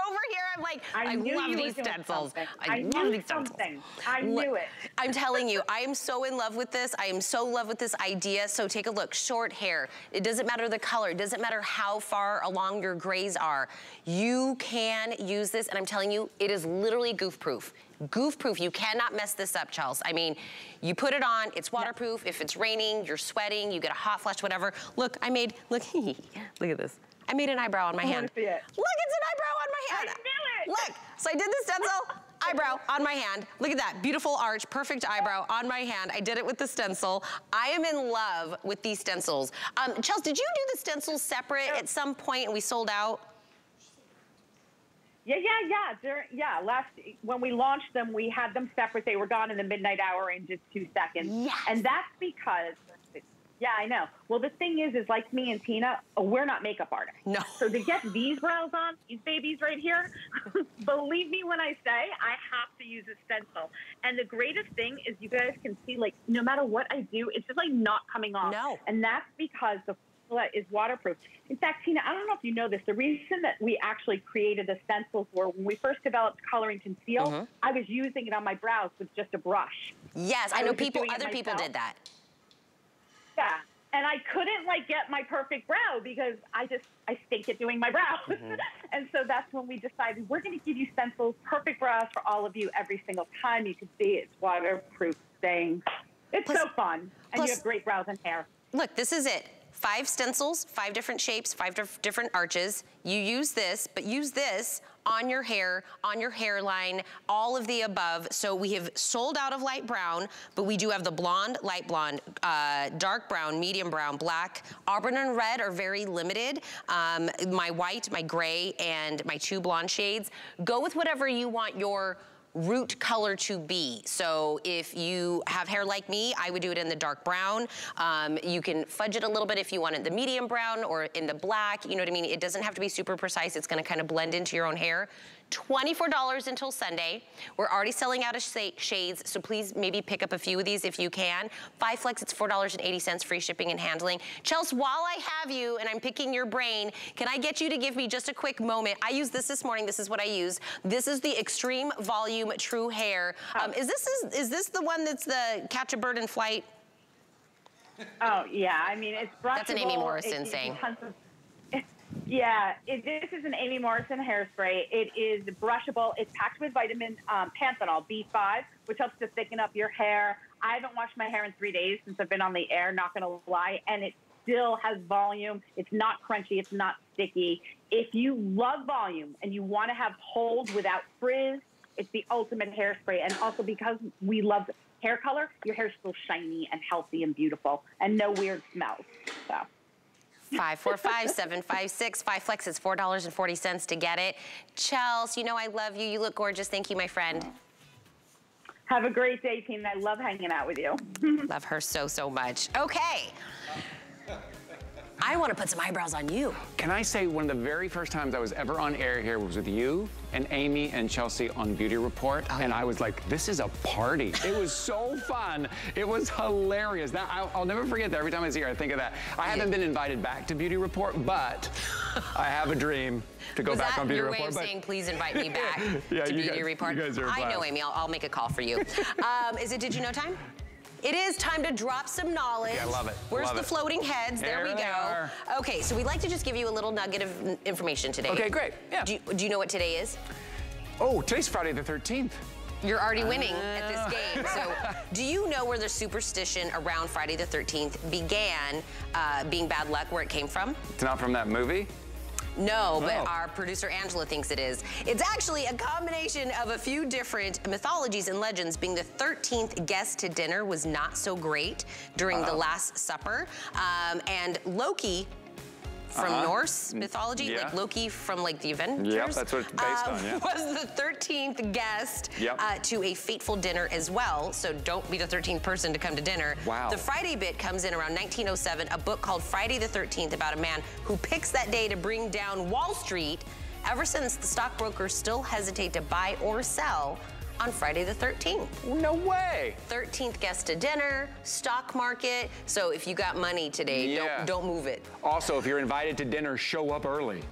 over here, I'm like, I, I love these stencils. I, I love these stencils. I knew it. I'm telling you, I am so in love with this. I am so in love with this idea. So take a look, short hair. It doesn't matter the color. It doesn't matter how far along your grays are. You can use this, and I'm telling you, it is literally goof proof goof proof. You cannot mess this up, Charles. I mean, you put it on, it's waterproof. If it's raining, you're sweating, you get a hot flash, whatever. Look, I made, look, look at this. I made an eyebrow on my I hand. See it. Look, it's an eyebrow on my hand. I knew it. Look, so I did the stencil, eyebrow on my hand. Look at that, beautiful arch, perfect eyebrow on my hand. I did it with the stencil. I am in love with these stencils. Um, Chels, did you do the stencils separate at some point and we sold out? Yeah, yeah, yeah. During, yeah, last when we launched them, we had them separate. They were gone in the midnight hour in just two seconds. Yes. And that's because, yeah, I know. Well, the thing is, is like me and Tina, we're not makeup artists. No. So to get these brows on, these babies right here, believe me when I say I have to use a stencil. And the greatest thing is you guys can see, like, no matter what I do, it's just like not coming off. No. And that's because the formula is waterproof. In fact, Tina, I don't know if you know this. The reason that we actually created the stencils were when we first developed color and conceal, mm-hmm. I was using it on my brows with just a brush. Yes, I, I know people, other people did that. Yeah. And I couldn't like get my perfect brow because I just I stink at doing my brows. Mm-hmm. and so that's when we decided we're going to give you stencils, perfect brows for all of you every single time. You can see it's waterproof, staying. It's plus, so fun, and plus, you have great brows and hair. Look, this is it five stencils, five different shapes, five different arches. You use this, but use this on your hair, on your hairline, all of the above. So we have sold out of light brown, but we do have the blonde, light blonde, uh, dark brown, medium brown, black. Auburn and red are very limited. Um, my white, my gray, and my two blonde shades. Go with whatever you want your root color to be. So if you have hair like me, I would do it in the dark brown. Um, you can fudge it a little bit if you want it the medium brown or in the black, you know what I mean? It doesn't have to be super precise. It's gonna kind of blend into your own hair. $24 until Sunday. We're already selling out of shades, so please maybe pick up a few of these if you can. Five Flex, it's $4.80, free shipping and handling. Chelsea, while I have you and I'm picking your brain, can I get you to give me just a quick moment? I used this this morning. This is what I use. This is the Extreme Volume True Hair. Um, is this is, is this the one that's the catch a bird in flight? Oh yeah, I mean it's brushable. That's an Amy Morrison saying. Of, yeah, it, this is an Amy Morrison hairspray. It is brushable. It's packed with vitamin um, panthenol B5, which helps to thicken up your hair. I haven't washed my hair in three days since I've been on the air. Not gonna lie, and it still has volume. It's not crunchy. It's not sticky. If you love volume and you want to have hold without frizz, it's the ultimate hairspray. And also because we love hair color, your hair's still shiny and healthy and beautiful and no weird smells. So. 545-756. Five Flex is $4.40 to get it. Chels, you know I love you. You look gorgeous. Thank you, my friend. Have a great day, team. I love hanging out with you. love her so, so much. Okay. I want to put some eyebrows on you. Can I say one of the very first times I was ever on air here was with you and Amy and Chelsea on Beauty Report. Oh. And I was like, this is a party. it was so fun. It was hilarious. Now, I'll, I'll, never forget that. Every time I see her, I think of that. I haven't been invited back to Beauty Report, but I have a dream to go was back on Beauty your Report. way of saying, please invite me back yeah, to Beauty guys, Report? I know, Amy. I'll, I'll, make a call for you. um, is it Did You Know time? It is time to drop some knowledge. Yeah, I love it. Where's love the it. floating heads? There, there we go. Are. Okay, so we'd like to just give you a little nugget of information today. Okay, great. Yeah. Do you, do you know what today is? Oh, today's Friday the 13th. You're already winning uh, at this game. So, do you know where the superstition around Friday the 13th began uh, being bad luck, where it came from? It's not from that movie? No, but oh. our producer Angela thinks it is. It's actually a combination of a few different mythologies and legends, being the 13th guest to dinner was not so great during uh the Last Supper. Um, and Loki from uh -huh. Norse mythology, yeah. like Loki from like the Avengers. Yep, that's what it's based um, on, yeah. Was the 13th guest yep. uh, to a fateful dinner as well. So don't be the 13th person to come to dinner. Wow. The Friday bit comes in around 1907, a book called Friday the 13th about a man who picks that day to bring down Wall Street. Ever since, the stockbrokers still hesitate to buy or sell on Friday the 13th. No way. 13th guest to dinner, stock market. So if you got money today, yeah. don't, don't move it. Also, if you're invited to dinner, show up early.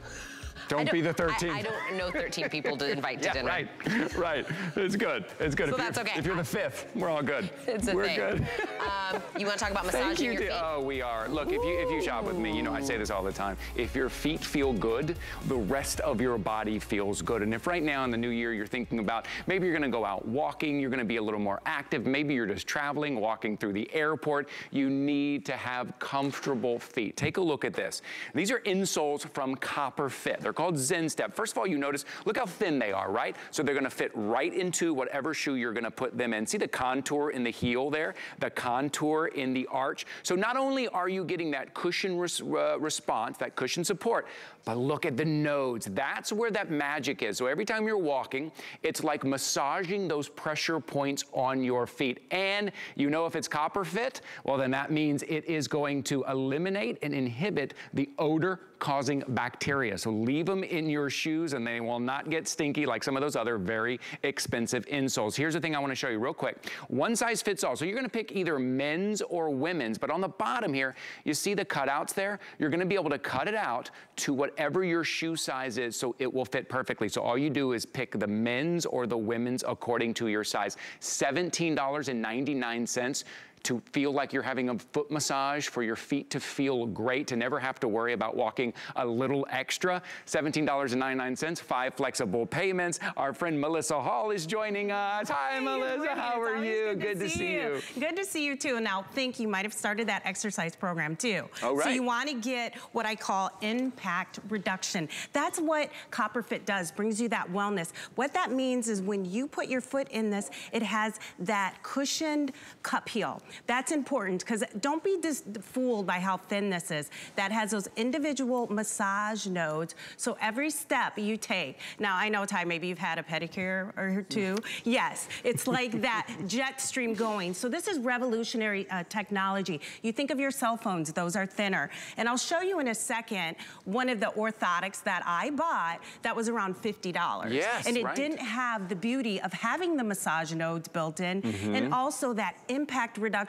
Don't, be the 13th. I, I, don't know 13 people to invite to yeah, dinner. Right, right. It's good. It's good. So if that's okay. If you're the fifth, we're all good. It's a we're thing. good. Um, you want to talk about massaging you, your feet? Oh, we are. Look, if you if you shop with me, you know I say this all the time. If your feet feel good, the rest of your body feels good. And if right now in the new year you're thinking about maybe you're going to go out walking, you're going to be a little more active, maybe you're just traveling, walking through the airport, you need to have comfortable feet. Take a look at this. These are insoles from Copper Fit. They're called Zen Step. First of all, you notice, look how thin they are, right? So they're gonna fit right into whatever shoe you're gonna put them in. See the contour in the heel there? The contour in the arch. So not only are you getting that cushion res uh, response, that cushion support, but look at the nodes. That's where that magic is. So every time you're walking, it's like massaging those pressure points on your feet. And you know if it's copper fit, well then that means it is going to eliminate and inhibit the odor causing bacteria. So leave them in your shoes and they will not get stinky like some of those other very expensive insoles. Here's the thing I wanna show you real quick. One size fits all. So you're gonna pick either men's or women's, but on the bottom here, you see the cutouts there? You're gonna be able to cut it out to whatever your shoe size is so it will fit perfectly. So all you do is pick the men's or the women's according to your size. $17.99 to feel like you're having a foot massage, for your feet to feel great, to never have to worry about walking a little extra. $17.99, five flexible payments. Our friend Melissa Hall is joining us. Hi, Melissa. How are you? Good, good to, see, you. you. Good to see you too. Now, think you might have started that exercise program too. Oh, right. So you want to get what I call impact reduction. That's what CopperFit does, brings you that wellness. What that means is when you put your foot in this, it has that cushioned cup heel. That's important because don't be fooled by how thin this is. That has those individual massage nodes. So every step you take, now I know Ty, maybe you've had a pedicure or two. yes, it's like that jet stream going. So this is revolutionary uh, technology. You think of your cell phones, those are thinner. And I'll show you in a second one of the orthotics that I bought that was around $50. Yes, And it right. didn't have the beauty of having the massage nodes built in mm -hmm. and also that impact reduction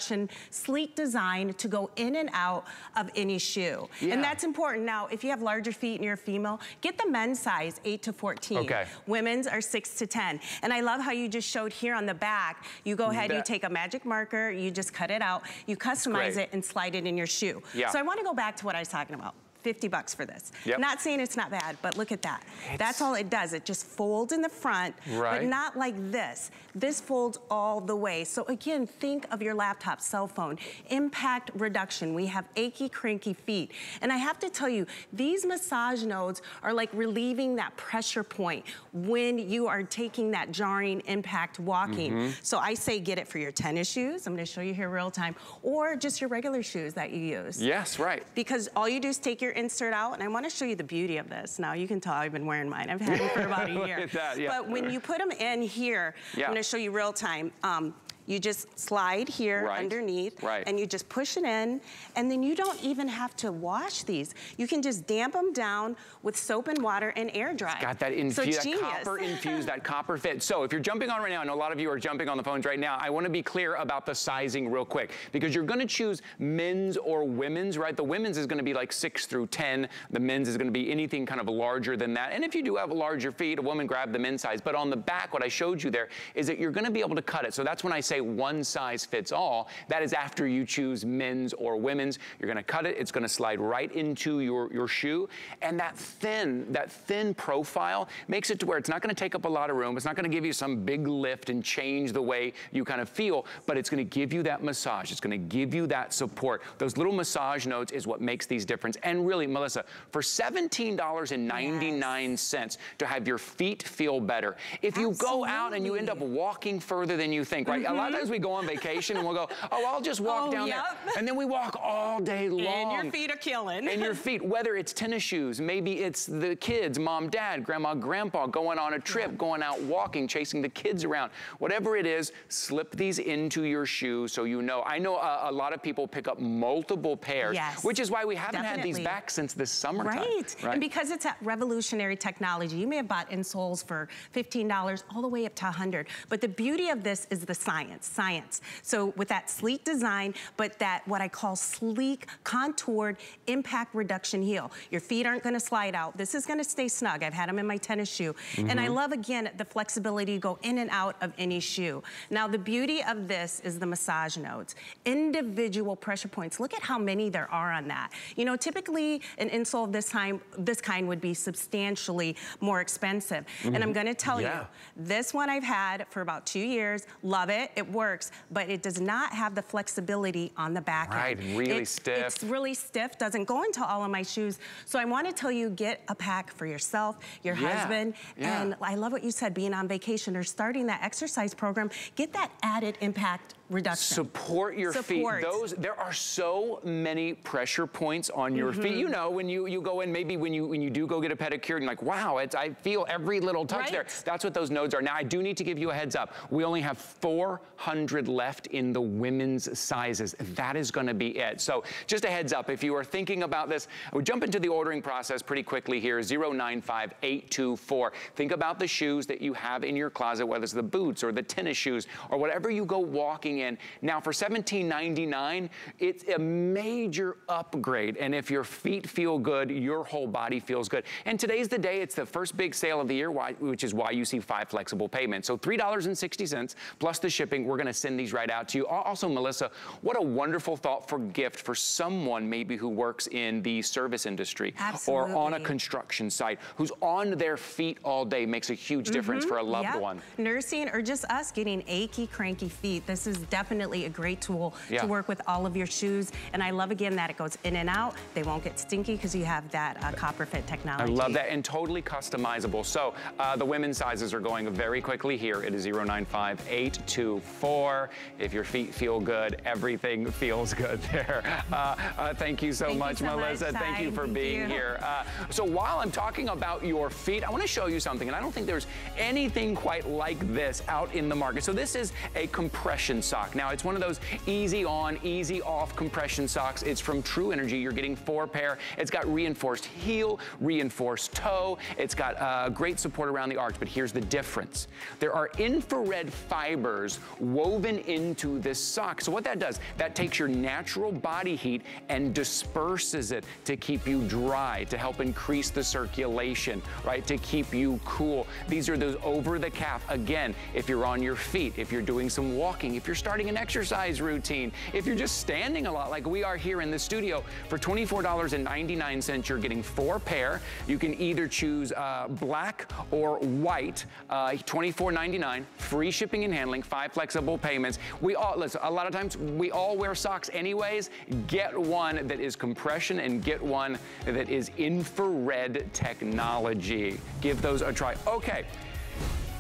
sleek design to go in and out of any shoe. Yeah. And that's important. Now, if you have larger feet and you're a female, get the men's size, 8 to 14. Okay. Women's are 6 to 10. And I love how you just showed here on the back, you go ahead, that. you take a magic marker, you just cut it out, you customize it and slide it in your shoe. Yeah. So I want to go back to what I was talking about. 50 bucks for this. Yep. Not saying it's not bad, but look at that. It's... That's all it does. It just folds in the front, right. but not like this. This folds all the way. So again, think of your laptop, cell phone, impact reduction. We have achy, cranky feet. And I have to tell you, these massage nodes are like relieving that pressure point when you are taking that jarring impact walking. Mm -hmm. So I say get it for your tennis shoes. I'm gonna show you here real time, or just your regular shoes that you use. Yes, right. Because all you do is take your insert out, and I wanna show you the beauty of this. Now, you can tell I've been wearing mine. I've had them for about a year. that, yeah. But when you put them in here, yeah. I'm gonna show you real time. Um, you just slide here right. underneath right. and you just push it in and then you don't even have to wash these. You can just damp them down with soap and water and air dry. It's got that, so that copper infused, that copper fit. So if you're jumping on right now, and a lot of you are jumping on the phones right now, I wanna be clear about the sizing real quick because you're gonna choose men's or women's, right? The women's is gonna be like six through 10. The men's is gonna be anything kind of larger than that. And if you do have larger feet, a woman grab the men's size. But on the back, what I showed you there is that you're gonna be able to cut it. So that's when I say say one size fits all. That is after you choose men's or women's. You're gonna cut it, it's gonna slide right into your, your shoe. And that thin, that thin profile makes it to where it's not gonna take up a lot of room. It's not gonna give you some big lift and change the way you kind of feel, but it's gonna give you that massage. It's gonna give you that support. Those little massage nodes is what makes these difference. And really, Melissa, for $17.99 yes. to have your feet feel better, if Absolutely. you go out and you end up walking further than you think, right? Mm -hmm. Lot of times we go on vacation and we'll go, oh, I'll just walk oh, down yep. there. And then we walk all day long. And your feet are killing. and your feet, whether it's tennis shoes, maybe it's the kids, mom, dad, grandma, grandpa, going on a trip, yeah. going out walking, chasing the kids around. Whatever it is, slip these into your shoe so you know. I know a, a lot of people pick up multiple pairs, yes. which is why we haven't Definitely. had these back since the summertime. Right. right. And because it's a revolutionary technology, you may have bought insoles for $15 all the way up to 100 But the beauty of this is the science, science. So with that sleek design, but that what I call sleek, contoured, impact reduction heel. Your feet aren't gonna slide out. This is gonna stay snug. I've had them in my tennis shoe. Mm -hmm. And I mm-hmm. love, again, the flexibility to go in and out of any shoe. Now, the beauty of this is the massage nodes. Individual pressure points. Look at how many there are on that. You know, typically an insole of this, time, this kind would be substantially more expensive. Mm -hmm. And I'm mm-hmm. gonna tell yeah. you, this one I've had for about two years, love it, it works, but it does not have the flexibility on the back right, end. really it, stiff. It's really stiff, doesn't go into all of my shoes. So I wanna tell you, get a pack for yourself, your yeah, husband, yeah. and I love what you said, being on vacation or starting that exercise program, get that added impact reduction. Support your Support. feet. Those there are so many pressure points on your mm -hmm. feet. You know, when you you go in, maybe when you when you do go get a pedicure, you're like, wow, it's I feel every little touch right. there. That's what those nodes are. Now I do need to give you a heads up. We only have 400 left in the women's sizes. That is going to be it. So just a heads up, if you are thinking about this, I would jump into the ordering process pretty quickly here. 095824. Think about the shoes that you have in your closet, whether it's the boots or the tennis shoes or whatever you go walking in. Now for $17.99, it's a major upgrade. And if your feet feel good, your whole body feels good. And today's the day, it's the first big sale of the year, which is why you see five flexible payments. So $3.60 plus the shipping, we're gonna send these right out to you. Also, Melissa, what a wonderful thoughtful gift for someone maybe who works in the service industry Absolutely. or on a construction site, who's on their feet all day, makes a huge difference mm -hmm. for a loved yep. one. Nursing or just us getting achy, cranky feet. This is definitely a great tool yeah. to work with all of your shoes. And I love, again, that it goes in and out. They won't get stinky because you have that uh, copper fit technology. I love that and totally customizable. So uh, the women's sizes are going very quickly here. It is 095824. four. If your feet feel good, everything feels good there. Uh, uh, thank you so thank much, you so Melissa. Much, thank you for being you. here. Uh, so while I'm talking about your feet, I want to show you something, and I don't think there's anything quite like this out in the market. So this is a compression sock. Now, it's one of those easy on, easy off compression socks. It's from True Energy. You're getting four pair. It's got reinforced heel, reinforced toe. It's got uh, great support around the arch, but here's the difference. There are infrared fibers woven into this sock. So what that does, that takes your natural body heat and disperses it to keep you dry, to help increase the circulation, right? To keep you cool. These are those over the calf. Again, if you're on your feet, if you're doing some walking, if you're starting an exercise routine, if you're just standing a lot like we are here in the studio, for $24.99, you're getting four pair. You can either choose uh, black or white, uh, $24.99, free shipping and handling, five flexible payments. We all, listen, a lot of times we all wear socks anyways. Get one that is compression and get one that is infrared technology. Give those a try. Okay.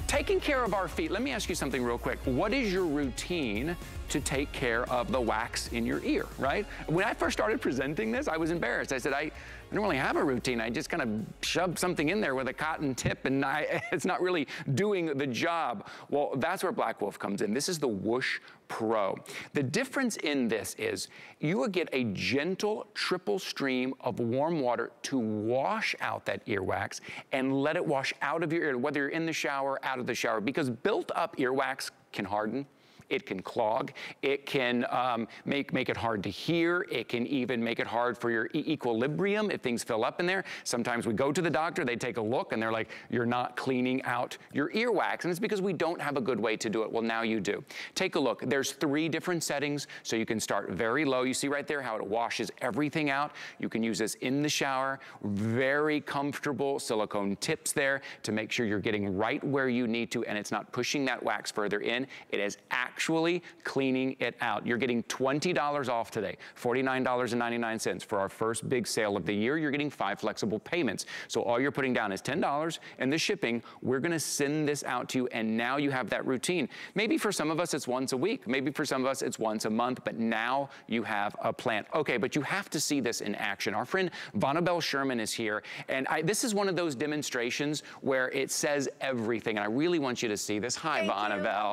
Taking care of our feet, let me ask you something real quick. What is your routine to take care of the wax in your ear, right? When I first started presenting this, I was embarrassed. I said, I, Don't really have a routine. I just kind of shove something in there with a cotton tip and I, it's not really doing the job. Well, that's where Black Wolf comes in. This is the Whoosh Pro. The difference in this is you will get a gentle triple stream of warm water to wash out that earwax and let it wash out of your ear, whether you're in the shower, out of the shower, because built up earwax can harden it can clog. It can um, make, make it hard to hear. It can even make it hard for your e equilibrium if things fill up in there. Sometimes we go to the doctor, they take a look and they're like, you're not cleaning out your earwax. And it's because we don't have a good way to do it. Well, now you do. Take a look. There's three different settings. So you can start very low. You see right there how it washes everything out. You can use this in the shower. Very comfortable silicone tips there to make sure you're getting right where you need to and it's not pushing that wax further in. It is actually actually cleaning it out. You're getting $20 off today, $49.99 for our first big sale of the year. You're getting five flexible payments. So all you're putting down is $10 and the shipping. We're gonna send this out to you and now you have that routine. Maybe for some of us it's once a week. Maybe for some of us it's once a month, but now you have a plan. Okay, but you have to see this in action. Our friend Vonabell Sherman is here and I, this is one of those demonstrations where it says everything and I really want you to see this. Hi, Thank. You.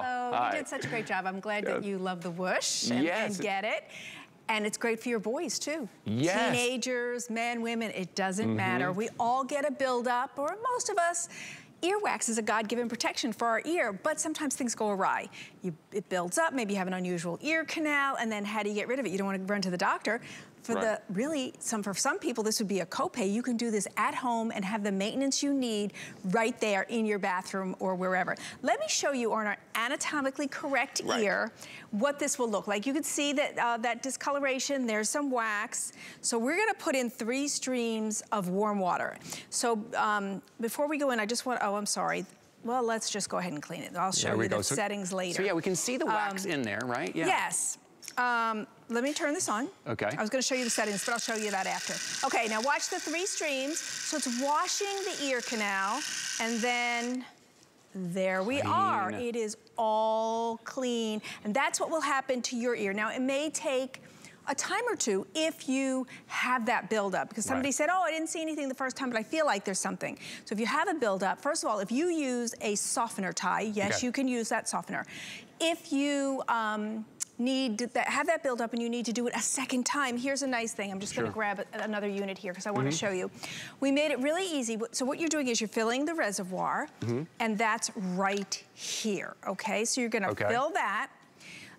Hello. Hi. You did such a great job. I'm glad that you love the whoosh and, Yes. and get it. And it's great for your boys too. Yes. Teenagers, men, women, it doesn't Mhm. matter. We all get a buildup, or most of us. Earwax is a God-given protection for our ear, but sometimes things go awry. You, it builds up, maybe you have an unusual ear canal, and then how do you get rid of it? You don't want to run to the doctor. For Right. the really, some for some people, this would be a copay. You can do this at home and have the maintenance you need right there in your bathroom or wherever. Let me show you on our anatomically correct ear what this will look like. You can see that uh, that discoloration. There's some wax. So we're gonna put in three streams of warm water. So um, before we go in, I just want. Oh, I'm sorry. Well, let's just go ahead and clean it. I'll show you go. the So- settings later. So yeah, we can see the wax Um, in there, right? Yeah. Yes. Um, let me turn this on. Okay. I was gonna show you the settings, but I'll show you that after. Okay, now watch the three streams. So it's washing the ear canal, and then there we are. It is all clean. And that's what will happen to your ear. Now, it may take a time or two if you have that buildup. Because somebody Right. said, oh, I didn't see anything the first time, but I feel like there's something. So if you have a buildup, first of all, if you use a softener tie, yes, Okay. you can use that softener. If you um, need to have that buildup and you need to do it a second time, here's a nice thing. I'm just gonna grab a, another unit here because I wanna Mhm. show you. We made it really easy. So what you're doing is you're filling the reservoir Mhm. and that's right here, okay? So you're gonna Okay. fill that.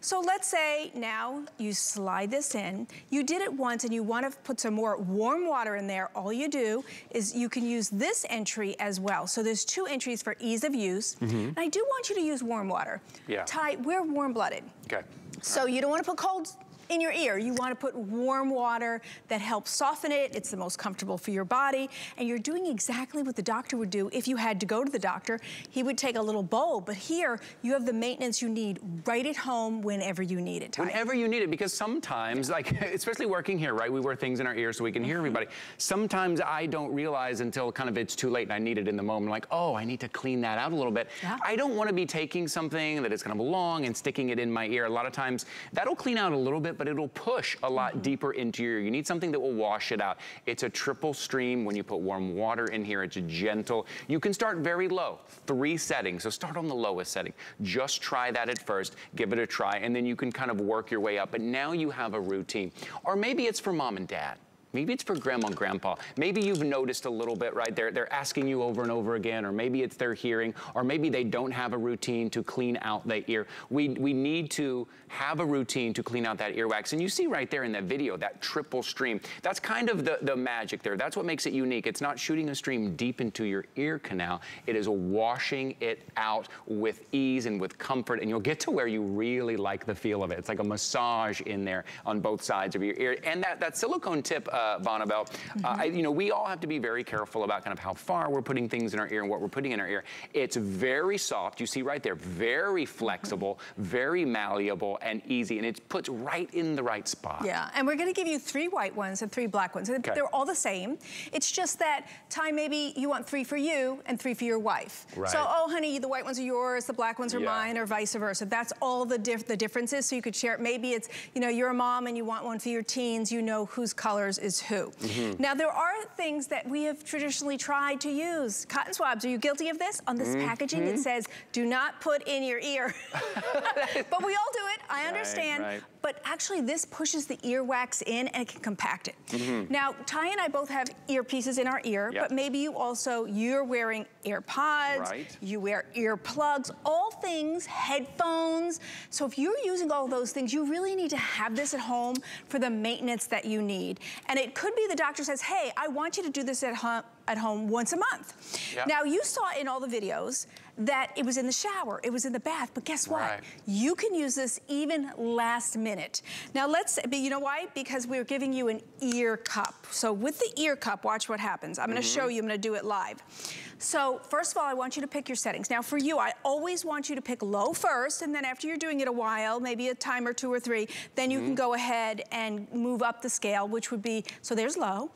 So let's say now you slide this in. You did it once and you wanna put some more warm water in there. All you do is you can use this entry as well. So there's two entries for ease of use. Mhm. And I do want you to use warm water. Yeah. Ty, we're warm-blooded. Okay. So you don't wanna put cold in your ear. You wanna put warm water that helps soften it. It's the most comfortable for your body. And you're doing exactly what the doctor would do if you had to go to the doctor. He would take a little bowl, but here you have the maintenance you need right at home whenever you need it, Ty. Whenever you need it, because sometimes, like, especially working here, right? We wear things in our ears so we can hear mm-hmm. everybody. Sometimes I don't realize until kind of it's too late and I need it in the moment, like, oh, I need to clean that out a little bit. Yeah. I don't want to be taking something that is kind of long and sticking it in my ear. A lot of times that'll clean out a little bit, but it'll push a lot mm -hmm. deeper into your ear. You need something that will wash it out. It's a triple stream. When you put warm water in here, it's gentle. You can start very low, three settings. So start on the lowest setting. Just try that at first, give it a try, and then you can kind of work your way up. But now you have a routine. Or maybe it's for mom and dad. Maybe it's for grandma and grandpa. Maybe you've noticed a little bit, right? They're, they're asking you over and over again, or maybe it's their hearing, or maybe they don't have a routine to clean out the ear. We, we need to have a routine to clean out that earwax. And you see right there in that video, that triple stream. That's kind of the, the magic there. That's what makes it unique. It's not shooting a stream deep into your ear canal. It is washing it out with ease and with comfort, and you'll get to where you really like the feel of it. It's like a massage in there on both sides of your ear. And that, that silicone tip, uh, uh, Vonabell. Mm -hmm. uh, I, mm-hmm. you know, we all have to be very careful about kind of how far we're putting things in our ear and what we're putting in our ear. It's very soft. You see right there, very flexible, very malleable and easy. And it puts right in the right spot. Yeah, and we're gonna give you three white ones and three black ones. Okay. They're all the same. It's just that, Ty, maybe you want three for you and three for your wife. Right. So, oh, honey, the white ones are yours, the black ones are yeah. mine, or vice versa. That's all the, the differences, so you could share it. Maybe it's, you know, you're a mom and you want one for your teens, you know whose colors is who. Mm -hmm. Now, there are things that we have traditionally tried to use. Cotton swabs, are you guilty of this? On this mm -hmm. packaging, it says, do not put in your ear. but we all do it, I understand. Right, right. But actually, this pushes the earwax in and it can compact it. Mm -hmm. Now, Ty and I both have earpieces in our ear, yep. but maybe you also, you're wearing AirPods, right. you wear earplugs, all things, headphones. So if you're using all those things, you really need to have this at home for the maintenance that you need. And it could be the doctor says, hey, I want you to do this at home at home once a month. Yep. Now, you saw in all the videos that it was in the shower, it was in the bath, but guess what? Right. You can use this even last minute. Now, let's, you know why? Because we're giving you an ear cup. So with the ear cup, watch what happens. I'm gonna mm -hmm. show you, I'm gonna do it live. So first of all, I want you to pick your settings. Now for you, I always want you to pick low first, and then after you're doing it a while, maybe a time or two or three, then you mm -hmm. can mm-hmm. go ahead and move up the scale, which would be, so there's low,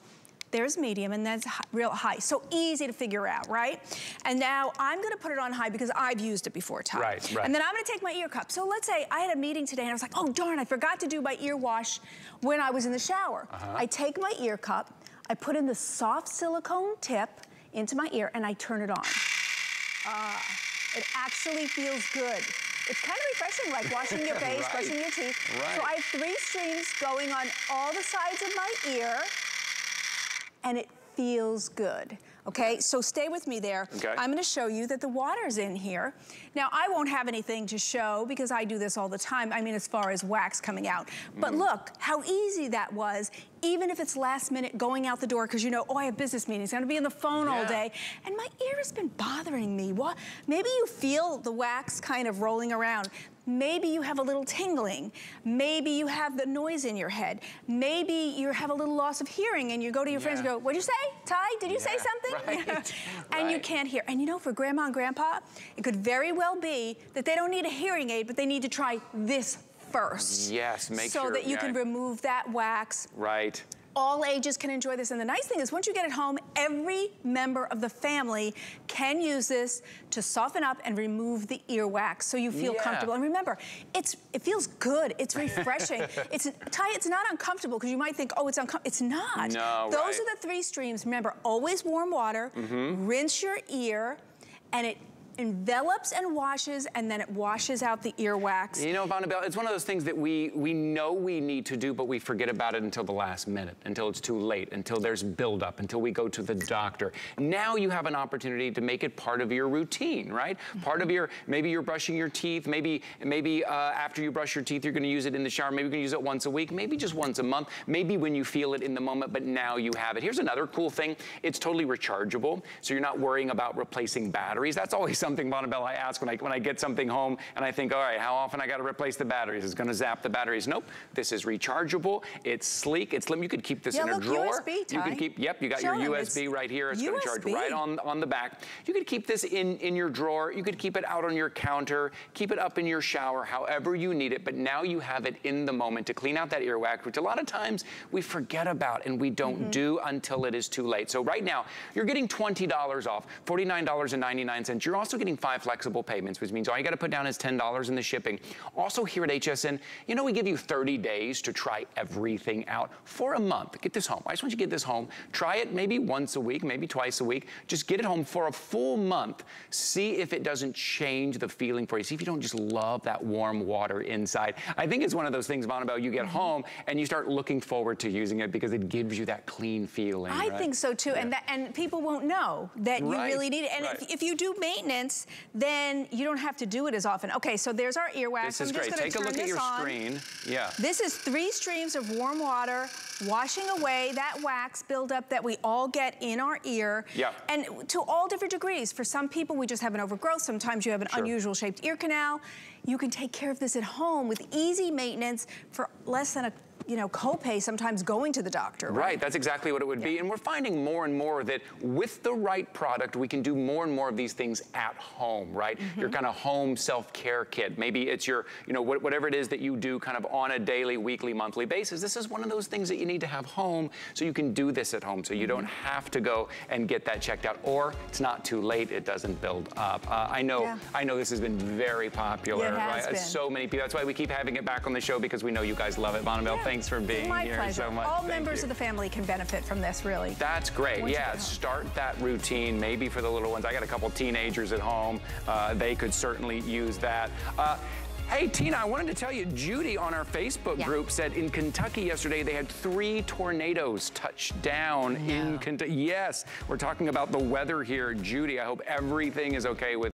there's medium, and that's real high. So easy to figure out, right? And now I'm gonna put it on high because I've used it before, Ty. Right, right. And then I'm gonna take my ear cup. So let's say I had a meeting today and I was like, oh darn, I forgot to do my ear wash when I was in the shower. Uh -huh. I take my ear cup, I put in the soft silicone tip into my ear and I turn it on. Ah, it actually feels good. It's kind of refreshing, like washing your face, right. brushing your teeth. Right. So I have three streams going on all the sides of my ear and it feels good. Okay, so stay with me there. Okay. I'm gonna show you that the water's in here. Now, I won't have anything to show because I do this all the time. I mean, as far as wax coming out. But mm. look how easy that was, even if it's last minute going out the door because you know, oh, I have business meetings. I'm gonna be on the phone yeah. all day. And my ear has been bothering me. What? Maybe you feel the wax kind of rolling around. Maybe you have a little tingling. Maybe you have the noise in your head. Maybe you have a little loss of hearing and you go to your yeah. friends and go, what'd you say? Ty, did you yeah, say something? Right. and right. you can't hear. And you know, for grandma and grandpa, it could very well be that they don't need a hearing aid, but they need to try this first. Yes, make so sure. So that you yeah. can remove that wax. Right all ages can enjoy this. And the nice thing is once you get it home, every member of the family can use this to soften up and remove the earwax so you feel yeah. comfortable. And remember, it's it feels good. It's refreshing. it's Ty, it's not uncomfortable because you might think, oh, it's uncomfortable. It's not. No, Those right. are the three streams. Remember, always warm water, mm -hmm. rinse your ear, and it envelops and washes, and then it washes out the earwax. You know, Vonabell, it's one of those things that we, we know we need to do, but we forget about it until the last minute, until it's too late, until there's buildup, until we go to the doctor. Now you have an opportunity to make it part of your routine, right? Mm -hmm. Part of your, maybe you're brushing your teeth, maybe, maybe uh, after you brush your teeth, you're gonna use it in the shower, maybe you're gonna use it once a week, maybe just once a month, maybe when you feel it in the moment, but now you have it. Here's another cool thing. It's totally rechargeable, so you're not worrying about replacing batteries. That's always something, Vonabell, I ask when I, when I get something home and I think, all right, how often I gotta replace the batteries? It's gonna zap the batteries. Nope, this is rechargeable. It's sleek, it's slim. You could keep this yeah, in a drawer. USB, you could keep, yep, you got Show your them, USB right here. It's USB. gonna charge right on, on the back. You could keep this in, in your drawer. You could keep it out on your counter, keep it up in your shower, however you need it. But now you have it in the moment to clean out that earwax, which a lot of times we forget about and we don't mm -hmm. do until it is too late. So right now, you're getting $20 off, $49.99. You're also getting five flexible payments, which means all you gotta put down is $10 in the shipping. Also here at HSN, you know we give you 30 days to try everything out for a month. Get this home. I just want you to get this home. Try it maybe once a week, maybe twice a week. Just get it home for a full month. See if it doesn't change the feeling for you. See if you don't just love that warm water inside. I think it's one of those things, Vonabell, you get mm -hmm. home and you start looking forward to using it because it gives you that clean feeling. I right? think so too. Yeah. And that, and people won't know that you really need it. And right. if, if, you do maintenance, then you don't have to do it as often. Okay, so there's our earwax. This is I'm great. Take a look at your on. screen. Yeah. This is three streams of warm water washing away that wax buildup that we all get in our ear. Yeah. And to all different degrees. For some people, we just have an overgrowth. Sometimes you have an sure. unusual shaped ear canal. You can take care of this at home with easy maintenance for less than a you know, copay sometimes going to the doctor, right? Right, that's exactly what it would yeah. be. And we're finding more and more that with the right product, we can do more and more of these things at home, right? Mm -hmm. Your kind of home self-care kit. Maybe it's your, you know, whatever it is that you do kind of on a daily, weekly, monthly basis. This is one of those things that you need to have home so you can do this at home so you don't have to go and get that checked out or it's not too late, it doesn't build up. Uh, I know yeah. I know this has been very popular, yeah, it has right? Been. So many people. That's why we keep having it back on the show because we know you guys love it. Vonabell, yeah. Thanks for being My here pleasure. so much. All Thank members you. of the family can benefit from this, really. That's great. Once yeah, start that routine. Maybe for the little ones. I got a couple teenagers at home. Uh, they could certainly use that. Uh, Hey, Tina, I wanted to tell you, Judy on our Facebook yeah. group said in Kentucky yesterday they had three tornadoes touch down in Kentucky. Yes, we're talking about the weather here. Judy, I hope everything is okay with